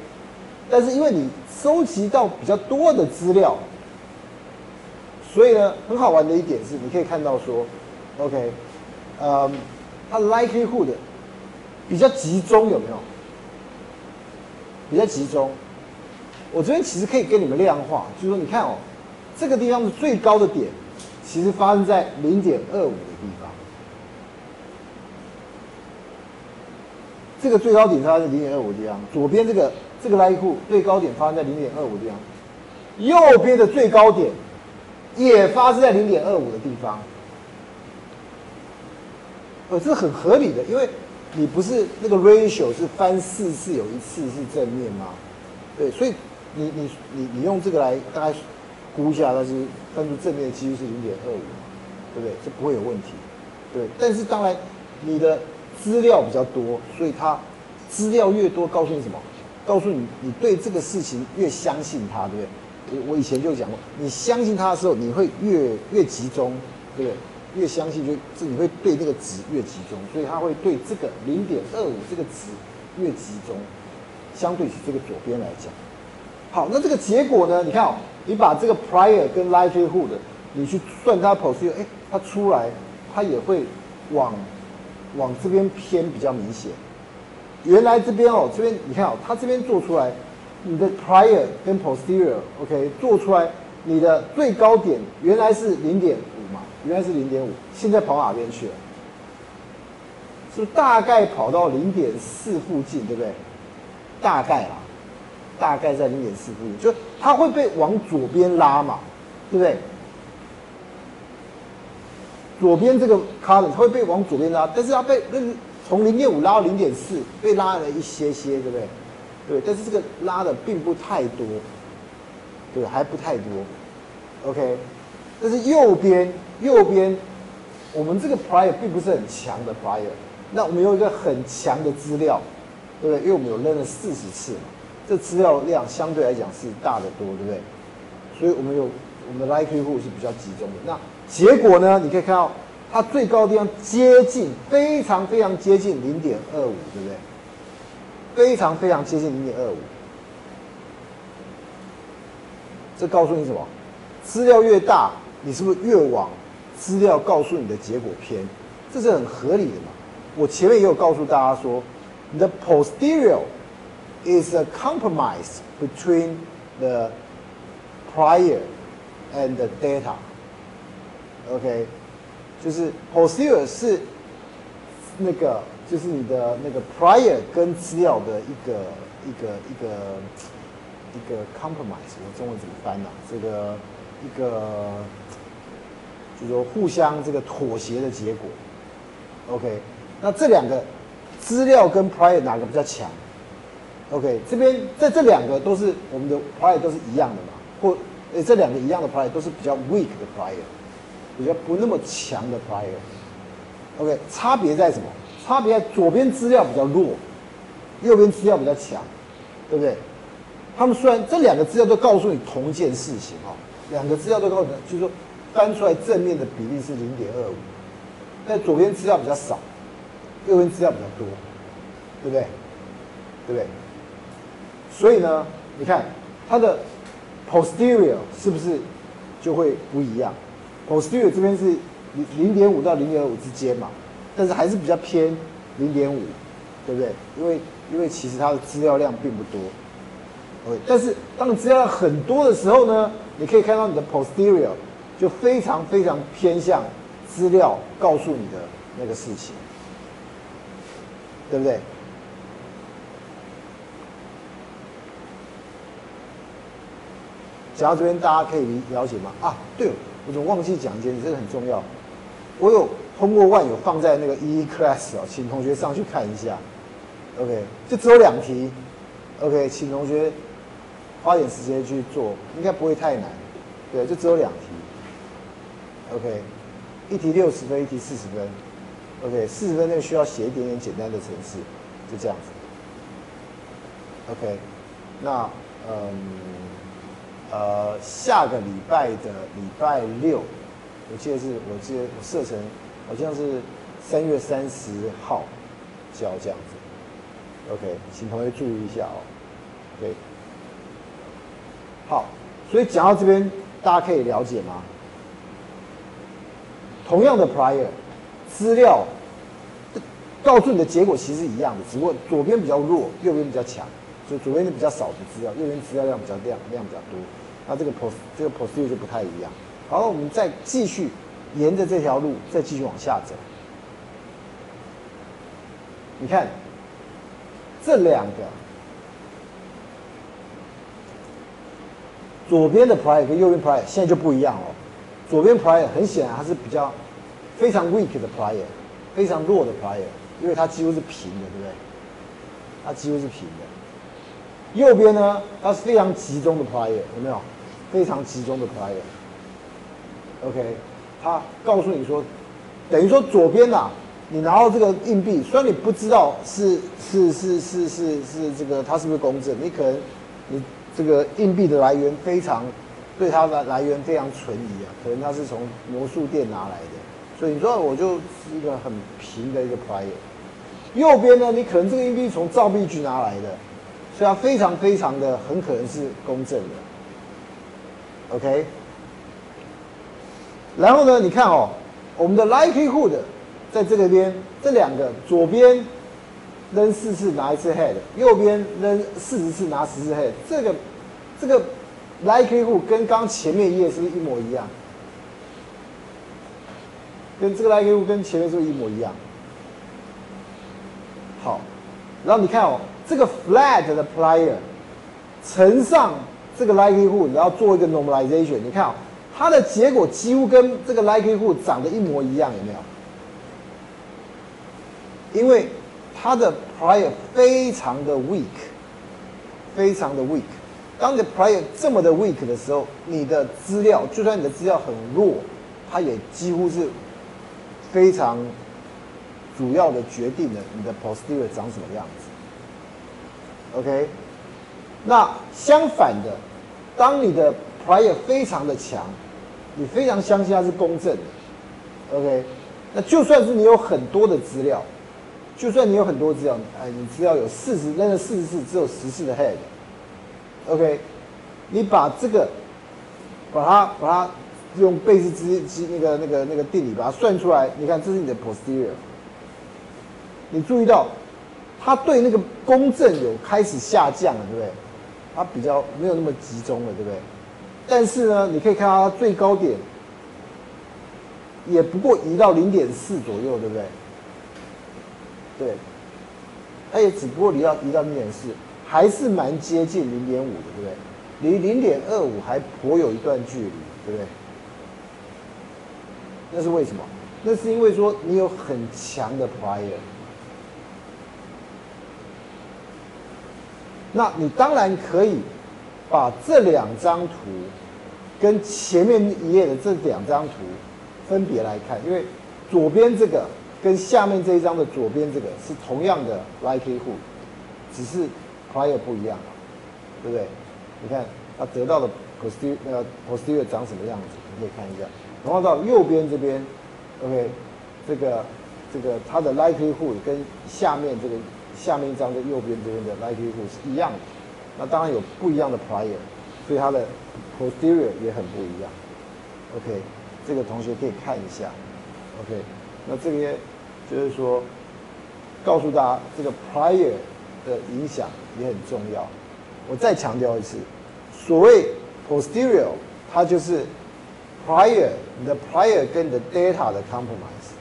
但是因为你收集到比较多的资料，所以呢，很好玩的一点是，你可以看到说，OK，呃，它 likelihood 比较集中有没有？比较集中。我这边其实可以跟你们量化，就是说，你看哦，这个地方的最高的点。其实发生在零点二五的地方，这个最高点发生在零点二五的地方。左边这个这个拉库最高点发生在零点二五的地方，右边的最高点也发生在零点二五的地方。呃，这是很合理的，因为你不是那个 ratio 是翻四次有一次是正面吗？对，所以你你你你用这个来大概。估一下，它是翻出正面的几率是零点二五，对不对？这不会有问题，对。但是当然，你的资料比较多，所以它资料越多，告诉你什么？告诉你，你对这个事情越相信它，对不对？我我以前就讲过，你相信它的时候，你会越越集中，对不对？越相信，就这你会对那个值越集中，所以它会对这个零点二五这个值越集中，相对起这个左边来讲。好，那这个结果呢？你看哦。你把这个 prior 跟 likelihood，你去算它 posterior，哎，它出来，它也会往往这边偏比较明显。原来这边哦，这边你看哦，它这边做出来，你的 prior 跟 posterior，OK，做出来你的最高点原来是零点五嘛，原来是零点五，现在跑哪边去了？是大概跑到零点四附近，对不对？大概啊。大概在零点四附近，就它会被往左边拉嘛，对不对？左边这个 column 它会被往左边拉，但是它被从零点五拉到零点四，被拉了一些些，对不对？对，但是这个拉的并不太多，对，还不太多。OK，但是右边右边我们这个 prior 并不是很强的 prior，那我们有一个很强的资料，对不对？因为我们有扔了四十次嘛。这资料量相对来讲是大的多，对不对？所以我们有我们的 likelihood 是比较集中的。那结果呢？你可以看到它最高的地方接近，非常非常接近零点二五，对不对？非常非常接近零点二五。这告诉你什么？资料越大，你是不是越往资料告诉你的结果偏？这是很合理的嘛？我前面也有告诉大家说，你的 posterior。is a compromise between the prior and the data. OK，就是 posterior 是那个就是你的那个 prior 跟资料的一个一个一个一个一个 compromise，我中文怎么翻呢？这个一个就是说互相这个妥协的结果。OK，那这两个资料跟 prior 哪个比较强？OK，这边在这两个都是我们的 prior 都是一样的嘛，或诶这两个一样的 prior 都是比较 weak 的 prior，比较不那么强的 prior。OK，差别在什么？差别在左边资料比较弱，右边资料比较强，对不对？他们虽然这两个资料都告诉你同一件事情哈，两个资料都告诉你，就是说翻出来正面的比例是零点二五。但左边资料比较少，右边资料比较多，对不对？对不对？所以呢，你看它的 posterior 是不是就会不一样？posterior 这边是零零点五到零点五之间嘛，但是还是比较偏零点五，对不对？因为因为其实它的资料量并不多，OK。但是当你资料很多的时候呢，你可以看到你的 posterior 就非常非常偏向。资料告诉你的那个事情，对不对？讲到这边，大家可以了解吗？啊，对，我怎么忘记讲一件？这个很重要。我有通过万有放在那个 E class 哦，请同学上去看一下。OK，就只有两题。OK，请同学花点时间去做，应该不会太难。对，就只有两题。OK。一题六十分，一题四十分，OK，四十分那个需要写一点点简单的程式，就这样子，OK，那嗯呃下个礼拜的礼拜六，我记得是我记得我设成好像是三月三十号交这样子，OK，请同学注意一下哦，OK，好，所以讲到这边，大家可以了解吗？同样的 prior 资料告诉你的结果其实是一样的，只不过左边比较弱，右边比较强，所以左边的比较少的资料，右边资料量比较量量比较多，那这个 post 这个 post 就不太一样。好，我们再继续沿着这条路再继续往下走。你看这两个左边的 prior 跟右边 prior 现在就不一样了。左边 prior 很显然它是比较非常 weak 的 prior，非常弱的 prior，因为它几乎是平的，对不对？它几乎是平的。右边呢，它是非常集中的 prior，有没有？非常集中的 prior。OK，它告诉你说，等于说左边呐，你拿到这个硬币，虽然你不知道是是是是是是这个它是不是公正，你可能你这个硬币的来源非常。对它的来源非常存疑啊，可能它是从魔术店拿来的，所以你说我就是一个很平的一个 player。右边呢，你可能这个硬币从造币局拿来的，所以它非常非常的很可能是公正的。OK，然后呢，你看哦，我们的 likelihood 在这个边，这两个左边扔四次拿一次 head，右边扔四十次拿十次 head，这个这个。likelihood 跟刚前面一页是不是一模一样？跟这个 likelihood 跟前面是不是一模一样？好，然后你看哦，这个 flat 的 player 乘上这个 likelihood，然后做一个 normalization，你看哦，它的结果几乎跟这个 likelihood 长得一模一样，有没有？因为它的 player 非常的 weak，非常的 weak。当你的 prior 这么的 weak 的时候，你的资料就算你的资料很弱，它也几乎是非常主要的决定了你的 posterior 长什么样子。OK，那相反的，当你的 prior 非常的强，你非常相信它是公正的。OK，那就算是你有很多的资料，就算你有很多资料，哎，你资料有四十，但是四十四只有十四的 head。OK，你把这个，把它把它用贝氏之之那个那个那个定理把它算出来，你看这是你的 posterior，你注意到它对那个公正有开始下降了，对不对？它比较没有那么集中了，对不对？但是呢，你可以看到它最高点也不过移到零点四左右，对不对？对，它也只不过离到离到零点四，还是蛮接近零点五的，对不对？离零点二五还颇有一段距离，对不对？那是为什么？那是因为说你有很强的 prior，那你当然可以把这两张图跟前面一页的这两张图分别来看，因为左边这个跟下面这一张的左边这个是同样的 likelihood，只是 prior 不一样，对不对？你看它得到的 posterior 呃 posterior 长什么样子，你可以看一下。然后到右边这边，OK，这个这个它的 likelihood 跟下面这个下面一张的右边这边的 likelihood 是一样的。那当然有不一样的 prior，所以它的 posterior 也很不一样。OK，这个同学可以看一下。OK，那这边就是说告诉大家这个 prior 的影响也很重要。我再强调一次，所谓 posterior，它就是 prior，你的 prior 跟你的 data 的 compromise。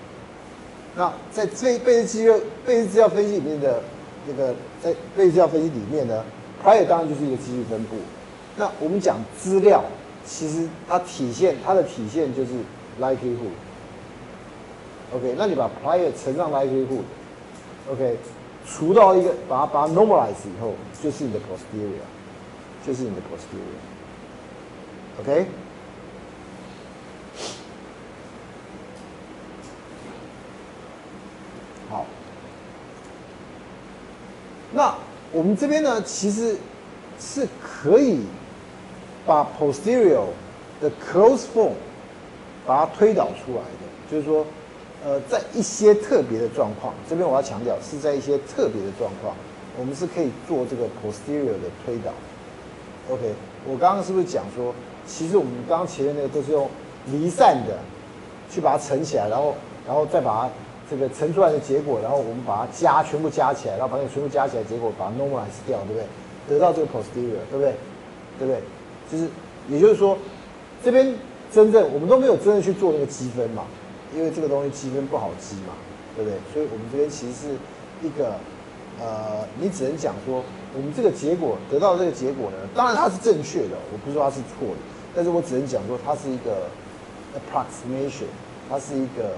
那在这贝氏资料贝氏资料分析里面的那个在贝氏资料分析里面呢，prior 当然就是一个几率分布。那我们讲资料，其实它体现它的体现就是 likelihood。OK，那你把 prior 乘上 likelihood，OK。除到一个，把它把它 normalize 以后，就是你的 posterior，就是你的 posterior，OK？好，那我们这边呢，其实是可以把 posterior 的 close form 把它推导出来的，就是说。呃，在一些特别的状况，这边我要强调是在一些特别的状况，我们是可以做这个 posterior 的推导。OK，我刚刚是不是讲说，其实我们刚刚前面那个都是用离散的去把它乘起来，然后然后再把它这个乘出来的结果，然后我们把它加全部加起来，然后把那个全部加起来，结果把它 normalize 掉，对不对？得到这个 posterior，对不对？对不对？就是也就是说，这边真正我们都没有真正去做那个积分嘛。因为这个东西积分不好积嘛，对不对？所以我们这边其实是一个，呃，你只能讲说，我们这个结果得到这个结果呢，当然它是正确的，我不是说它是错的，但是我只能讲说它是一个 approximation，它是一个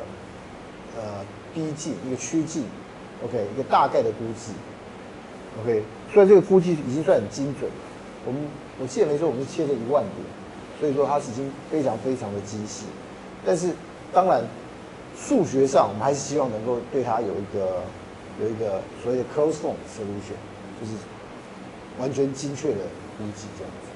呃逼近一个趋近，OK，一个大概的估计，OK，虽然这个估计已经算很精准了，我们我记得没错，我们是切了一万点，所以说它是已经非常非常的精细，但是当然。数学上，我们还是希望能够对它有一个有一个所谓的 close form solution，就是完全精确的估计这样子。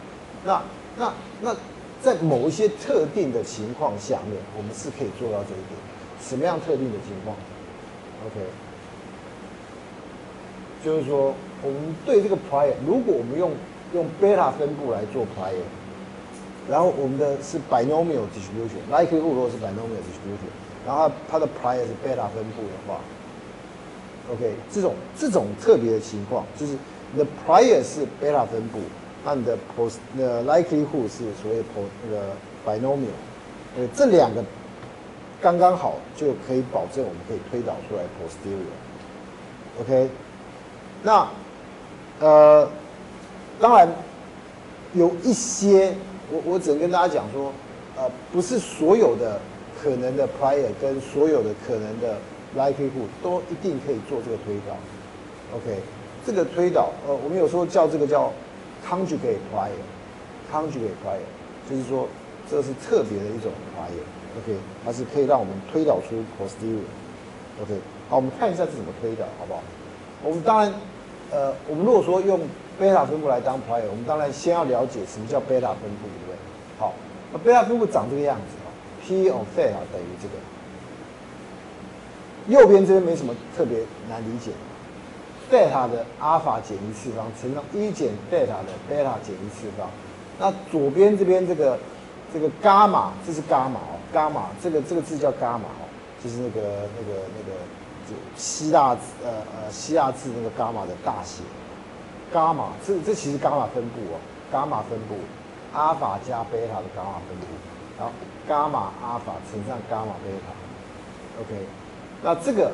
那那那在某一些特定的情况下面，我们是可以做到这一点。什么样特定的情况？OK，就是说我们对这个 prior，如果我们用用 beta 分布来做 prior，然后我们的是 binomial distribution，likelihood 如果是 binomial distribution。然后它的 prior 是贝塔分布的话，OK，这种这种特别的情况，就是你的 prior 是贝塔分布，那你的 post 那 likelihood 是所谓 post 那个 binomial，呃这两个刚刚好就可以保证我们可以推导出来 posterior，OK，那呃当然有一些我我只能跟大家讲说，呃不是所有的。可能的 prior 跟所有的可能的 likelihood 都一定可以做这个推导，OK，这个推导，呃，我们有时候叫这个叫 conjugate prior，conjugate prior，就是说这是特别的一种 prior，OK，它是可以让我们推导出 posterior，OK，好，我们看一下是怎么推导，好不好？我们当然，呃，我们如果说用贝塔分布来当 prior，我们当然先要了解什么叫贝塔分布，对不对？好，那贝塔分布长这个样子。P of theta 等于这个，右边这边没什么特别难理解，theta 的阿尔法减一次方乘上一减 theta 的贝塔减一次方，那左边这边这个这个伽马，这是伽马哦，伽马这个这个字叫伽马哦，就是那个那个那个就希腊呃呃希腊字那个伽马的大写，伽马这这其实伽马分布哦，伽马分布，阿尔法加贝塔的伽马分布。然后伽马阿尔法乘上伽马贝塔，OK，那这个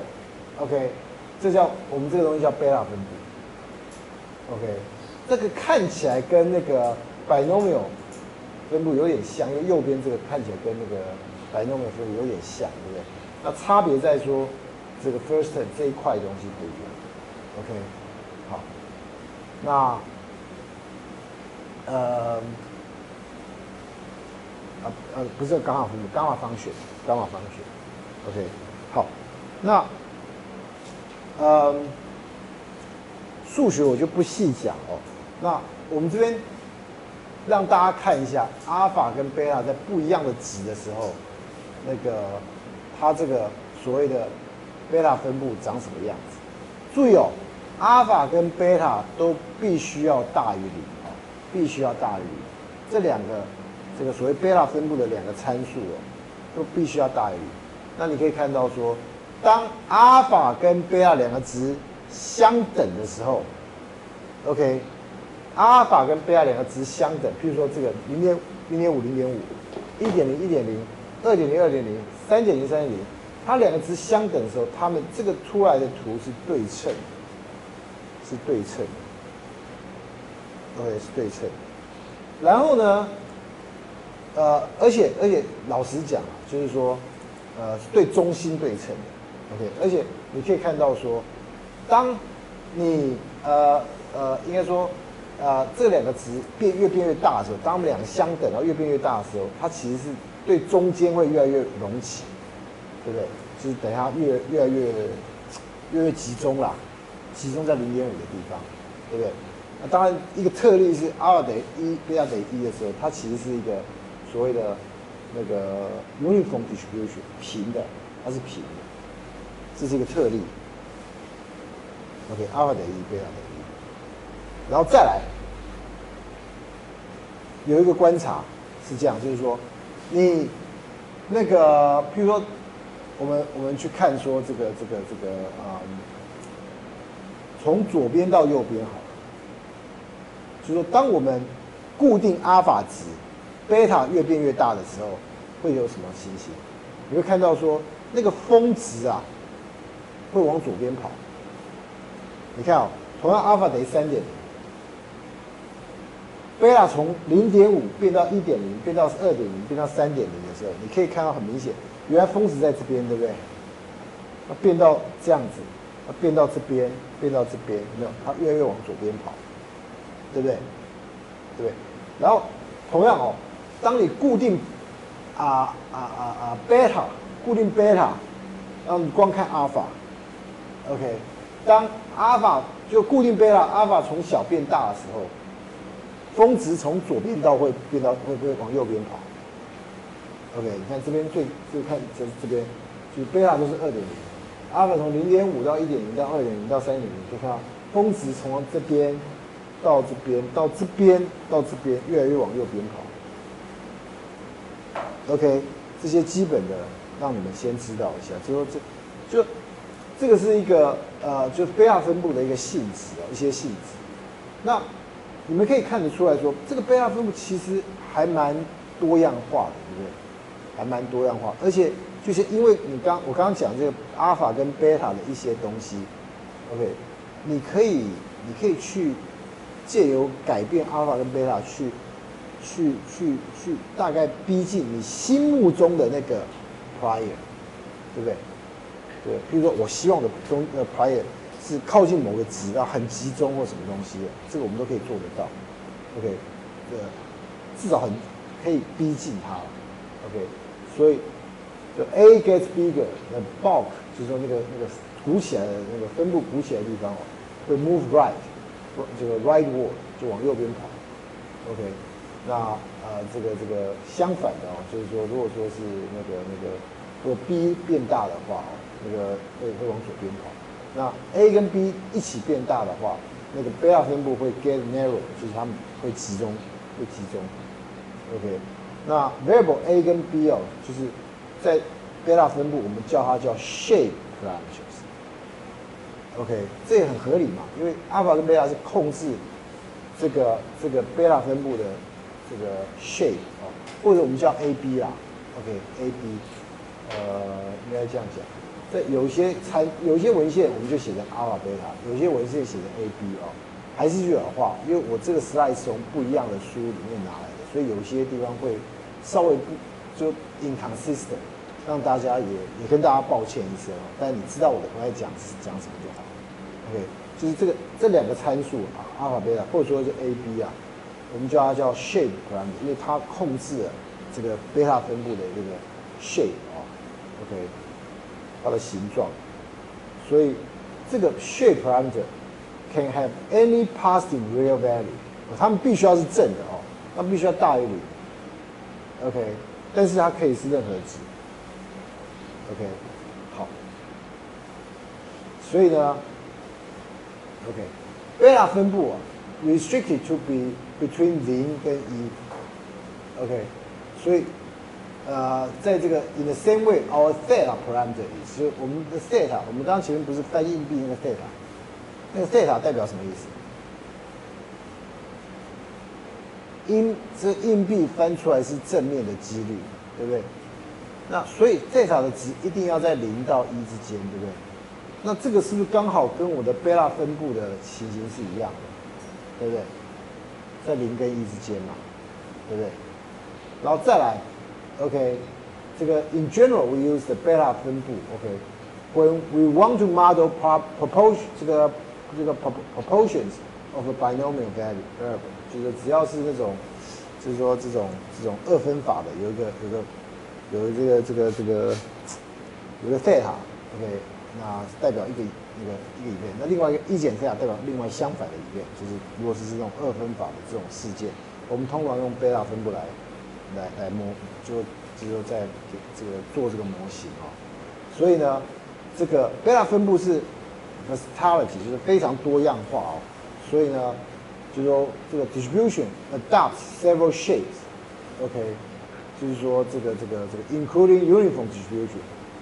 OK，这叫我们这个东西叫贝塔分布。OK，这个看起来跟那个 binomial 分布有点像，因为右边这个看起来跟那个 binomial 分布有点像，对不对？那差别在说这个 first 这一块东西不一样。OK，好，那呃啊呃不是伽马分布，伽马方选，伽马方选。OK，好，那嗯数学我就不细讲哦。那我们这边让大家看一下阿尔法跟贝塔在不一样的值的时候，那个它这个所谓的贝塔分布长什么样子？注意哦，阿尔法跟贝塔都必须要大于零哦，必须要大于零。这两个这个所谓贝塔分布的两个参数哦，都必须要大于零。那你可以看到说，当阿尔法跟贝塔两个值相等的时候，OK，阿尔法跟贝塔两个值相等，譬如说这个零点零点五零点五，一点零一点零，二点零二点零，三点零三点零，它两个值相等的时候，它们这个出来的图是对称，是对称，OK 是对称。然后呢，呃，而且而且老实讲啊，就是说。呃，对中心对称的，OK，而且你可以看到说，当你呃呃，应该说，呃，这两个值变越变越大的时候，当它们两个相等，然后越变越大的时候，它其实是对中间会越来越隆起，对不对？就是等一下越越来越越来越集中啦，集中在零点五的地方，对不对？那当然，一个特例是 r 等于一，贝塔等于一的时候，它其实是一个所谓的。那个 uniform distribution 平的，它是平的，这是一个特例。OK，阿尔法等于一，贝塔等于一，然后再来有一个观察是这样，就是说你那个，譬如说我们我们去看说这个这个这个啊，从左边到右边好，就是说当我们固定阿尔法值。贝塔越变越大的时候，会有什么情形？你会看到说，那个峰值啊，会往左边跑。你看哦，同样阿尔法等于三点零，贝塔从零点五变到一点零，变到二点零，变到三点零的时候，你可以看到很明显，原来峰值在这边，对不对？它变到这样子，它变到这边，变到这边，没有？它越来越往左边跑，对不对？对不对？然后同样哦。当你固定啊啊啊啊贝塔，固定贝塔，然后你光看阿尔法，OK，当阿尔法就固定贝塔，阿尔法从小变大的时候，峰值从左边到会变到会不会往右边跑？OK，你看这边最最看这这边，就贝塔都是二点零，阿尔法从零点五到一点零到二点零到三点零，就看到峰值从这边到这边到这边到这边越来越往右边跑。OK，这些基本的让你们先知道一下，就说这就这个是一个呃，就是贝塔分布的一个性质啊，一些性质。那你们可以看得出来说，这个贝塔分布其实还蛮多样化的，对不对？还蛮多样化，而且就是因为你刚我刚刚讲这个阿尔法跟贝塔的一些东西，OK，你可以你可以去借由改变阿尔法跟贝塔去。去去去，大概逼近你心目中的那个 prior，对不对？对，比如说我希望的中呃 prior 是靠近某个值啊，很集中或什么东西的，这个我们都可以做得到。OK，呃，至少很可以逼近它。OK，所以就 A gets bigger，那 bulk 就是说那个那个鼓起来的那个分布鼓起来的地方哦，会 move right，这个 rightward 就往右边跑。OK。那呃，这个这个相反的哦，就是说，如果说是那个那个，如果 B 变大的话哦，那个会会往左边跑。那 A 跟 B 一起变大的话，那个贝塔分布会 get narrow，就是它们会集中，会集中。OK，那 variable A 跟 B 哦，就是在贝塔分布，我们叫它叫 shape parameters。OK，这也很合理嘛，因为阿尔法跟贝塔是控制这个这个贝塔分布的。这个 shape 啊，或者我们叫 A B 啦，OK A B，呃，应该这样讲在有些参有些文献我们就写成阿尔法贝塔，有些文献写成 A B 哦，还是句老话，因为我这个 slide 是从不一样的书里面拿来的，所以有些地方会稍微不就 inconsistent，让大家也也跟大家抱歉一声哦。但你知道我我在讲讲什么就好。OK，就是这个这两个参数啊，阿尔法贝塔或者说是 A B 啊。我们叫它叫 shape parameter，因为它控制了这个贝塔分布的这个 shape 啊，OK，它的形状。所以这个 shape parameter can have any positive real value，它们必须要是正的哦，它必须要大于零，OK，但是它可以是任何值，OK，好。所以呢，OK，贝塔分布啊，restricted to be between 零跟一，OK，所以呃，在这个 in the same way our theta parameter is，就我们的 theta，我们刚刚前面不是翻硬币那个 theta，那个 theta 代表什么意思？硬这硬币翻出来是正面的几率，对不对？那所以 theta 的值一定要在零到一之间，对不对？那这个是不是刚好跟我的贝拉分布的情形是一样的，对不对？在零跟一之间嘛，对不对？然后再来，OK，这个 in general we use the beta 分布，OK，when we want to model prop proportions，这个这个 proportions of a binomial value 就是只要是那种，就是说这种这种二分法的，有一个有个有这个这个这个有个 theta，OK，那代表一个。一个一个影片，那另外一个一减这样代表另外相反的影片，就是如果是这种二分法的这种事件，我们通常用贝塔分布来来来模，就就说在这个做这个模型啊。所以呢，这个贝塔分布是 versatility，就是非常多样化哦。所以呢，就说这个 distribution adopts several shapes，OK，就是说这个这个这个 including uniform distribution，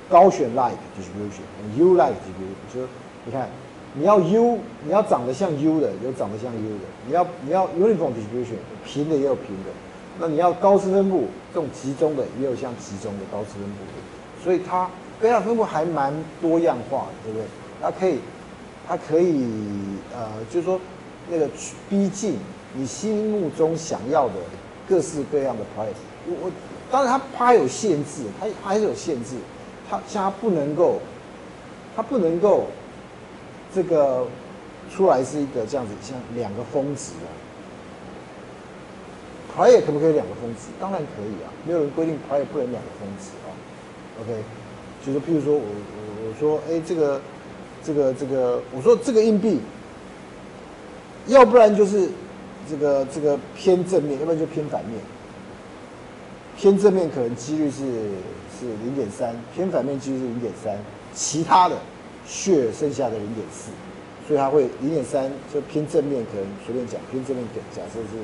高选 like distribution，and U-like distribution，就你看，你要 U，你要长得像 U 的，有长得像 U 的；你要你要 uniform distribution，平的也有平的。那你要高斯分布，这种集中的也有像集中的高斯分布的。所以它贝塔分布还蛮多样化的，对不对？它可以，它可以，呃，就是说那个逼近你心目中想要的各式各样的 price。我我当然它它有限制，它它还是有限制，它像它不能够，它不能够。这个出来是一个这样子，像两个峰值啊。prior 可不可以两个峰值？当然可以啊，没有人规定牌也不能两个峰值啊。OK，就是譬如说我我我说，哎，这个这个这个，我说这个硬币，要不然就是这个这个偏正面，要不然就偏反面。偏正面可能几率是是零点三，偏反面几率是零点三，其他的。血剩下的零点四，所以它会零点三就偏正面，可能随便讲偏正面，假设是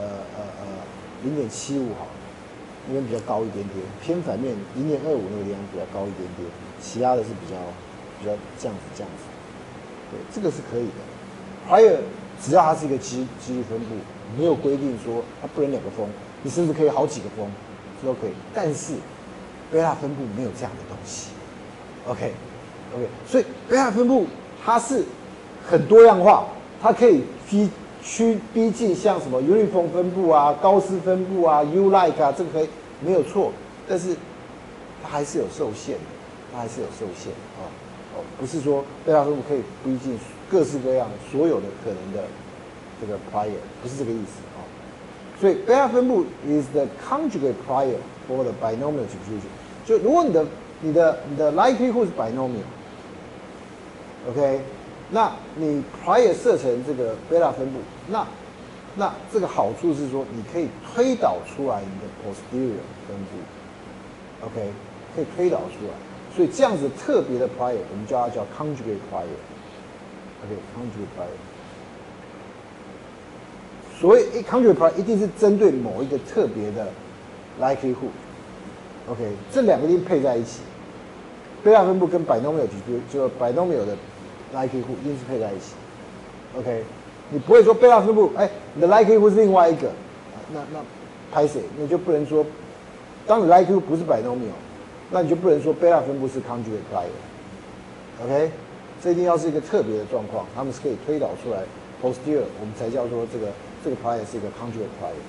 呃呃呃零点七五好，那边比较高一点点，偏反面零点二五那个地方比较高一点点，其他的是比较比较这样子这样子，对，这个是可以的。还有只要它是一个机机率分布，没有规定说它不能两个峰，你甚至可以好几个峰，这都可以。但是贝塔分布没有这样的东西，OK。OK，所以贝塔分布它是很多样化，它可以逼趋逼近像什么 uniform 分布啊、高斯分布啊、U-like 啊，这个可以没有错，但是它还是有受限的，它还是有受限啊。哦，不是说贝塔分布可以逼近各式各样所有的可能的这个 prior，不是这个意思啊。所以贝塔分布 is the conjugate prior for the binomial distribution。就如果你的你的你的 likelihood 是 binomial。OK，那你 prior 设成这个贝塔分布，那那这个好处是说，你可以推导出来你的 posterior 分布，OK，可以推导出来，所以这样子特别的 prior，我们叫它叫 conjugate prior，OK，conjugate prior。所谓 conjugate prior 一定是针对某一个特别的 likelihood，OK，这两个一定配在一起，贝塔分布跟 binomial 就就 binomial 的。Likelihood 一定是配在一起，OK，你不会说贝塔分布，哎，你的 likelihood 是另外一个，那那拍谁？你就不能说，当你 likelihood 不是 binomial，那你就不能说贝塔分布是 conjugate prior，OK？这一定要是一个特别的状况，他们是可以推导出来 posterior，我们才叫做这个这个 prior 是一个 conjugate prior。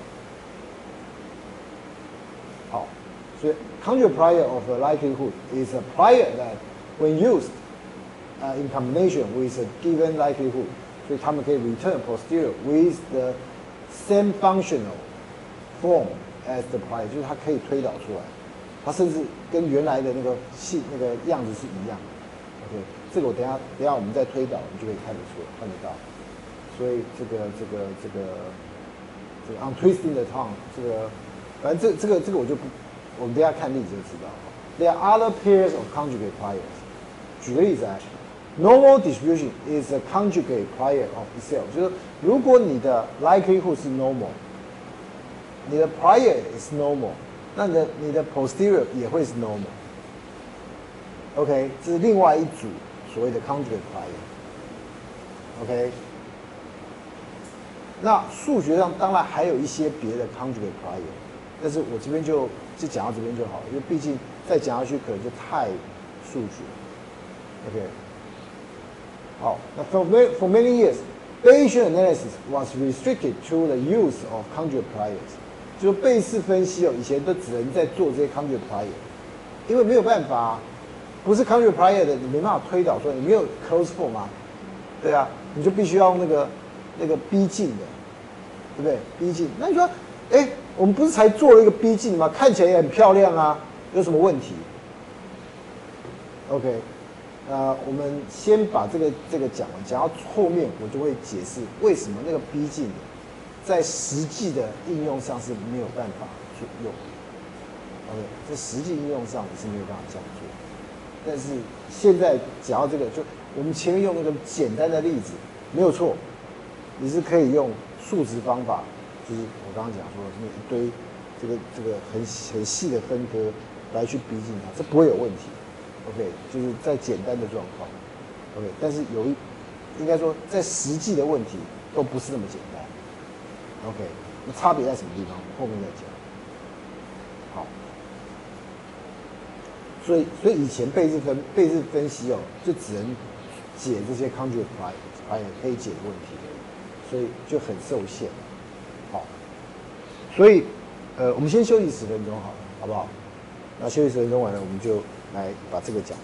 好，所以 conjugate prior of a likelihood is a prior that when used uh, in combination with a given likelihood，所以他们可以 return posterior with the same functional form as the prior，就是它可以推导出来，它甚至跟原来的那个系那个样子是一样的。OK，这个我等下等下我们再推导，你就可以看得出来看得到。所以这个这个这个这个 untwisting the tongue，这个反正这这个这个我就不，我们等下看例子就知道。There are other pairs of conjugate priors。举个例子啊，normal distribution is a conjugate prior of itself，就是如果你的 likelihood 是 normal，你的 prior is normal，那你的你的 posterior 也会是 normal。OK，这是另外一组所谓的 conjugate prior。OK，那数学上当然还有一些别的 conjugate prior，但是我这边就就讲到这边就好了，因为毕竟再讲下去可能就太数学。OK，好，那 for many for many years, Bayesian analysis was restricted to the use of conjugate priors，就是贝氏分析哦，以前都只能在做这些 conjugate prior，因为没有办法，不是 conjugate prior 的，你没办法推导说你没有 close form 吗？对啊，你就必须要用那个那个逼近的，对不对？逼近，那你说，哎，我们不是才做了一个逼近吗？看起来也很漂亮啊，有什么问题？OK。呃，我们先把这个这个讲完，讲到后面我就会解释为什么那个逼近的，在实际的应用上是没有办法去用。OK，在实际应用上你是没有办法这样做。但是现在讲到这个，就我们前面用那个简单的例子，没有错，你是可以用数值方法，就是我刚刚讲说的那一堆这个这个很很细的分割来去逼近它，这不会有问题。OK，就是在简单的状况，OK，但是有一，应该说在实际的问题都不是那么简单，OK，那差别在什么地方？后面再讲。好，所以所以以前贝氏分贝氏分析哦，就只能解这些 conjugate prior 可以解的问题，所以就很受限。好，所以呃，我们先休息十分钟好了，好不好？那休息十分钟完了，我们就。来把这个讲。